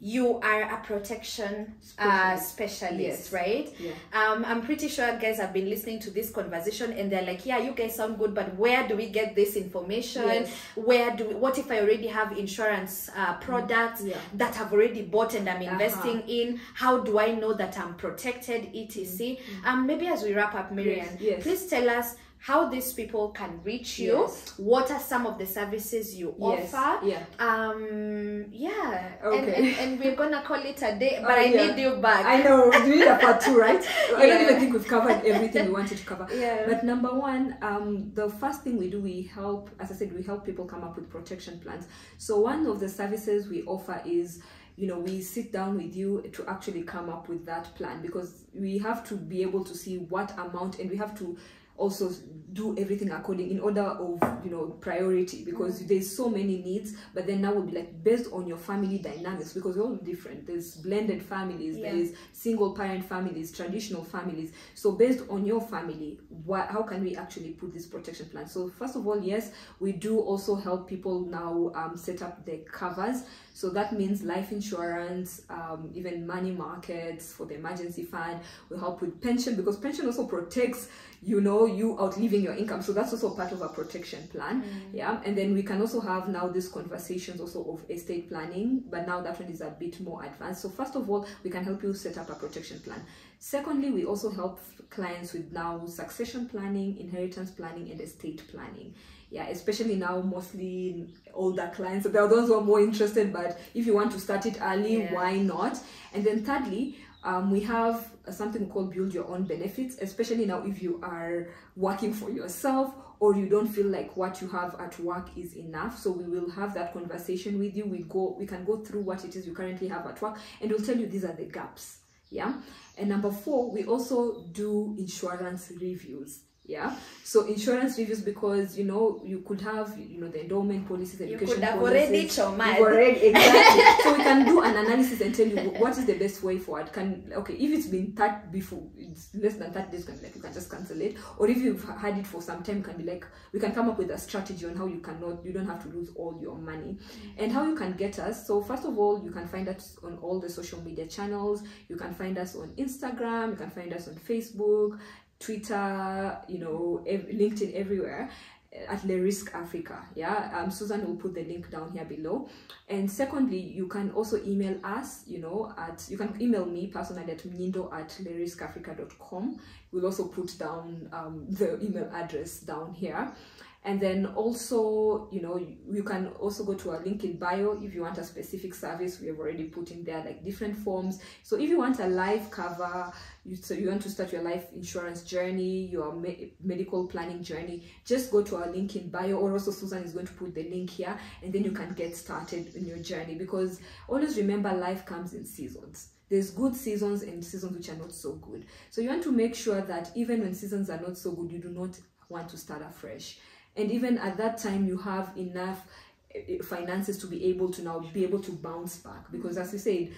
You are a protection uh, Specialist. Yes. right? yeah Um, I'm pretty sure guys have been listening to this conversation and they're like, yeah, you guys sound good, but where do we get this information? Yes. Where do we, what if I already have insurance uh, products Yeah. that I've already bought and I'm Uh-huh. investing in? How do I know that I'm protected, etc.? Um, maybe as we wrap up, Maryanne, yes. please tell us how these people can reach you. Yes. What are some of the services you Yes. offer? Yeah. Um, yeah. Okay. and, and we're gonna call it a day, but Oh, I yeah. need you back. I know. We need a part two, right? I don't even think we've covered everything we wanted to cover. Yeah. But number one, um, the first thing we do, we help, as I said, we help people come up with protection plans. So one of the services we offer is, you know, we sit down with you to actually come up with that plan because we have to be able to see what amount and we have to also do everything according in order of you know priority because there's so many needs but then now will be like based on your family dynamics because we're all different. There's blended families Yeah. there is single parent families traditional families. So based on your family what how can we actually put this protection plan? So first of all yes we do also help people now um, set up their covers so that means life insurance um, even money markets for the emergency fund we help with pension because pension also protects you know you outliving your income. So that's also part of a protection plan. Yeah. And then we can also have now these conversations also of estate planning but now that one is a bit more advanced. So first of all we can help you set up a protection plan. Secondly we also help clients with now succession planning inheritance planning and estate planning yeah especially now mostly older clients. So there are those who are more interested but if you want to start it early Yeah. why not? And then thirdly um, we have something called build your own benefits especially now if you are working for yourself or you don't feel like what you have at work is enough. So we will have that conversation with you. We go we can go through what it is you currently have at work and we'll tell you these are the gaps. Yeah? And number four we also do insurance reviews yeah so insurance reviews because you know you could have you know the endowment policies you education could have policies, already already exactly. so we can do an analysis and tell you what is the best way forward. Can okay if it's been that before, it's less than thirty days. Can like you can just cancel it, or if you've had it for some time, can be like we can come up with a strategy on how you cannot you don't have to lose all your money, and how you can get us. So first of all, you can find us on all the social media channels. You can find us on Instagram. You can find us on Facebook. Twitter, you know, LinkedIn, everywhere at Lerisque Africa. Yeah, um, Susan will put the link down here below. And secondly, you can also email us, you know, at you can email me personally at mnyindo at lerisqueafrica.com. We'll also put down um, the email address down here. And then also, you know, you, can also go to our link in bio if you want a specific service. We have already put in there like different forms. So if you want a life cover, you, so you want to start your life insurance journey, your me- medical planning journey, just go to our link in bio, or also Susan is going to put the link here, and then you can get started in your journey. Because always remember, life comes in seasons. There's good seasons and seasons which are not so good. So you want to make sure that even when seasons are not so good, you do not want to start afresh. And even at that time, you have enough eh, finances to be able to now be able to bounce back. Because as you said,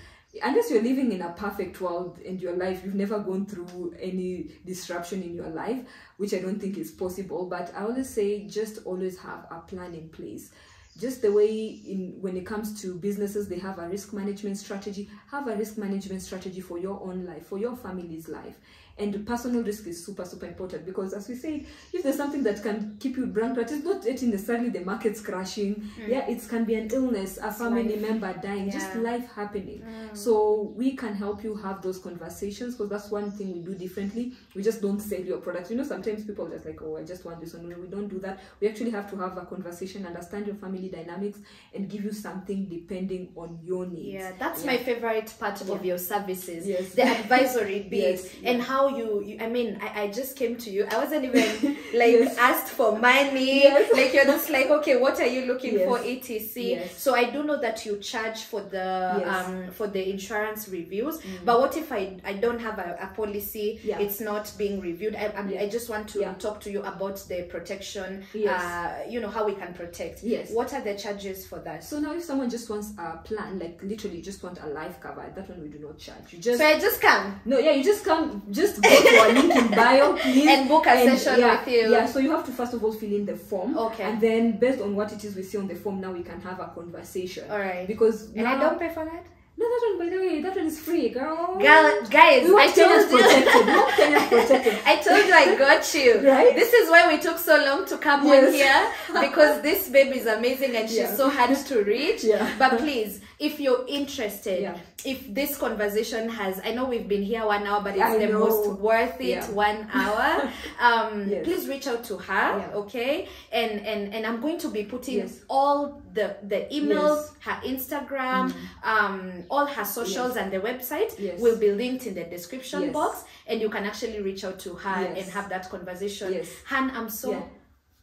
unless you're living in a perfect world and your life you've never gone through any disruption in your life which i don't think is possible. But i always say just always have a plan in place. Just the way in when it comes to businesses they have a risk management strategy. Have a risk management strategy for your own life for your family's life and personal risk is super super important because as we said if there's something that can keep you bankrupt it's not yet necessarily the market's crashing mm. yeah it can be an illness a family life. member dying just life happening mm. so we can help you have those conversations because that's one thing we do differently we just don't sell your products you know sometimes people are just like oh i just want this one no we don't do that we actually have to have a conversation understand your family dynamics and give you something depending on your needs Yeah, that's Yeah. my favorite part Yeah. of your services. Yes. The advisory bit Yes, and yeah. how you, you I mean, I, I just came to you. I wasn't even like Yes. asked for money. Yes. Like you're just like, okay, what are you looking Yes. for, etc. So I do know that you charge for the um for the insurance reviews. But what if I I don't have a, a policy? Yeah. It's not being reviewed. I Yeah. I just want to Yeah. talk to you about the protection. Yes. Uh, you know how we can protect. Yes. What are the charges for that? so now if someone just wants a plan like literally just want a life cover that one we do not charge you just So I just come. no yeah you just come just go to our link in bio please And book a And, session yeah, with you. Yeah, so you have to first of all fill in the form. Okay. And then based on what it is we see on the form, now we can have a conversation. All right. Because And now, I don't pay for that? No, that one, by the way, that one is free, girl. Girl, guys, we I told you. protected. We want Kenya's protected. I told you I got you. Right? This is why we took so long to come on Yes. here because this baby is amazing and she's Yeah. so hard to reach. Yeah. But please, if you're interested, Yeah. if this conversation has, I know we've been here one hour, but it's I the know. most worth it Yeah. one hour. Um, Yes. Please reach out to her, Yeah. okay? And and and I'm going to be putting Yes. all the the emails, Yes. Mm. her Instagram, um, all her socials, and the website will be linked in the description box, and you can actually reach out to her and have that conversation. Yes. Han, I'm so.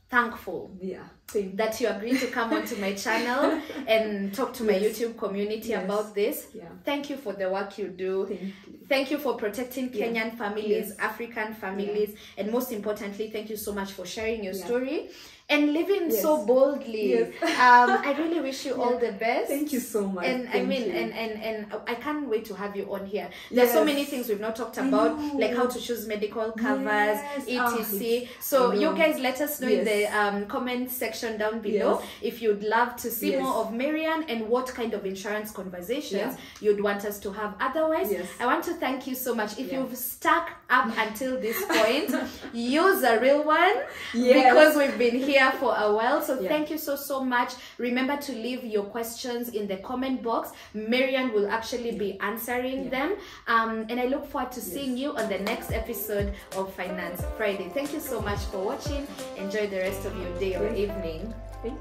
Thankful Yeah. You. that you agreed to come onto my channel and talk to my Yes. YouTube community Yes. about this. Yeah. Thank you for the work you do. Thank you. Thank you for protecting Yeah. Kenyan families, Yes. African families, and most importantly, thank you so much for sharing your Yeah. story and living Yes. so boldly. Yes. um, I really wish you all the best. Thank you so much. And I mean, you. and, and and I can't wait to have you on here. There's so many things we've not talked about, like how to choose medical covers, Yes. etc. Ah, so you guys let us know in the um, comment section down below Yes. if you'd love to see Yes. more of Maryanne and what kind of insurance conversations Yeah. you'd want us to have. Otherwise, Yes. I want to thank you so much. If Yeah. you've stuck up until this point, use a real one Yes. because we've been here for a while. So Yeah. thank you so so much. Remember to leave your questions in the comment box. Maryanne will actually be answering Yeah. them. Um, and I look forward to seeing you on the next episode of Finance Friday. Thank you so much for watching. Enjoy the rest of your day or Thank you. evening. Thank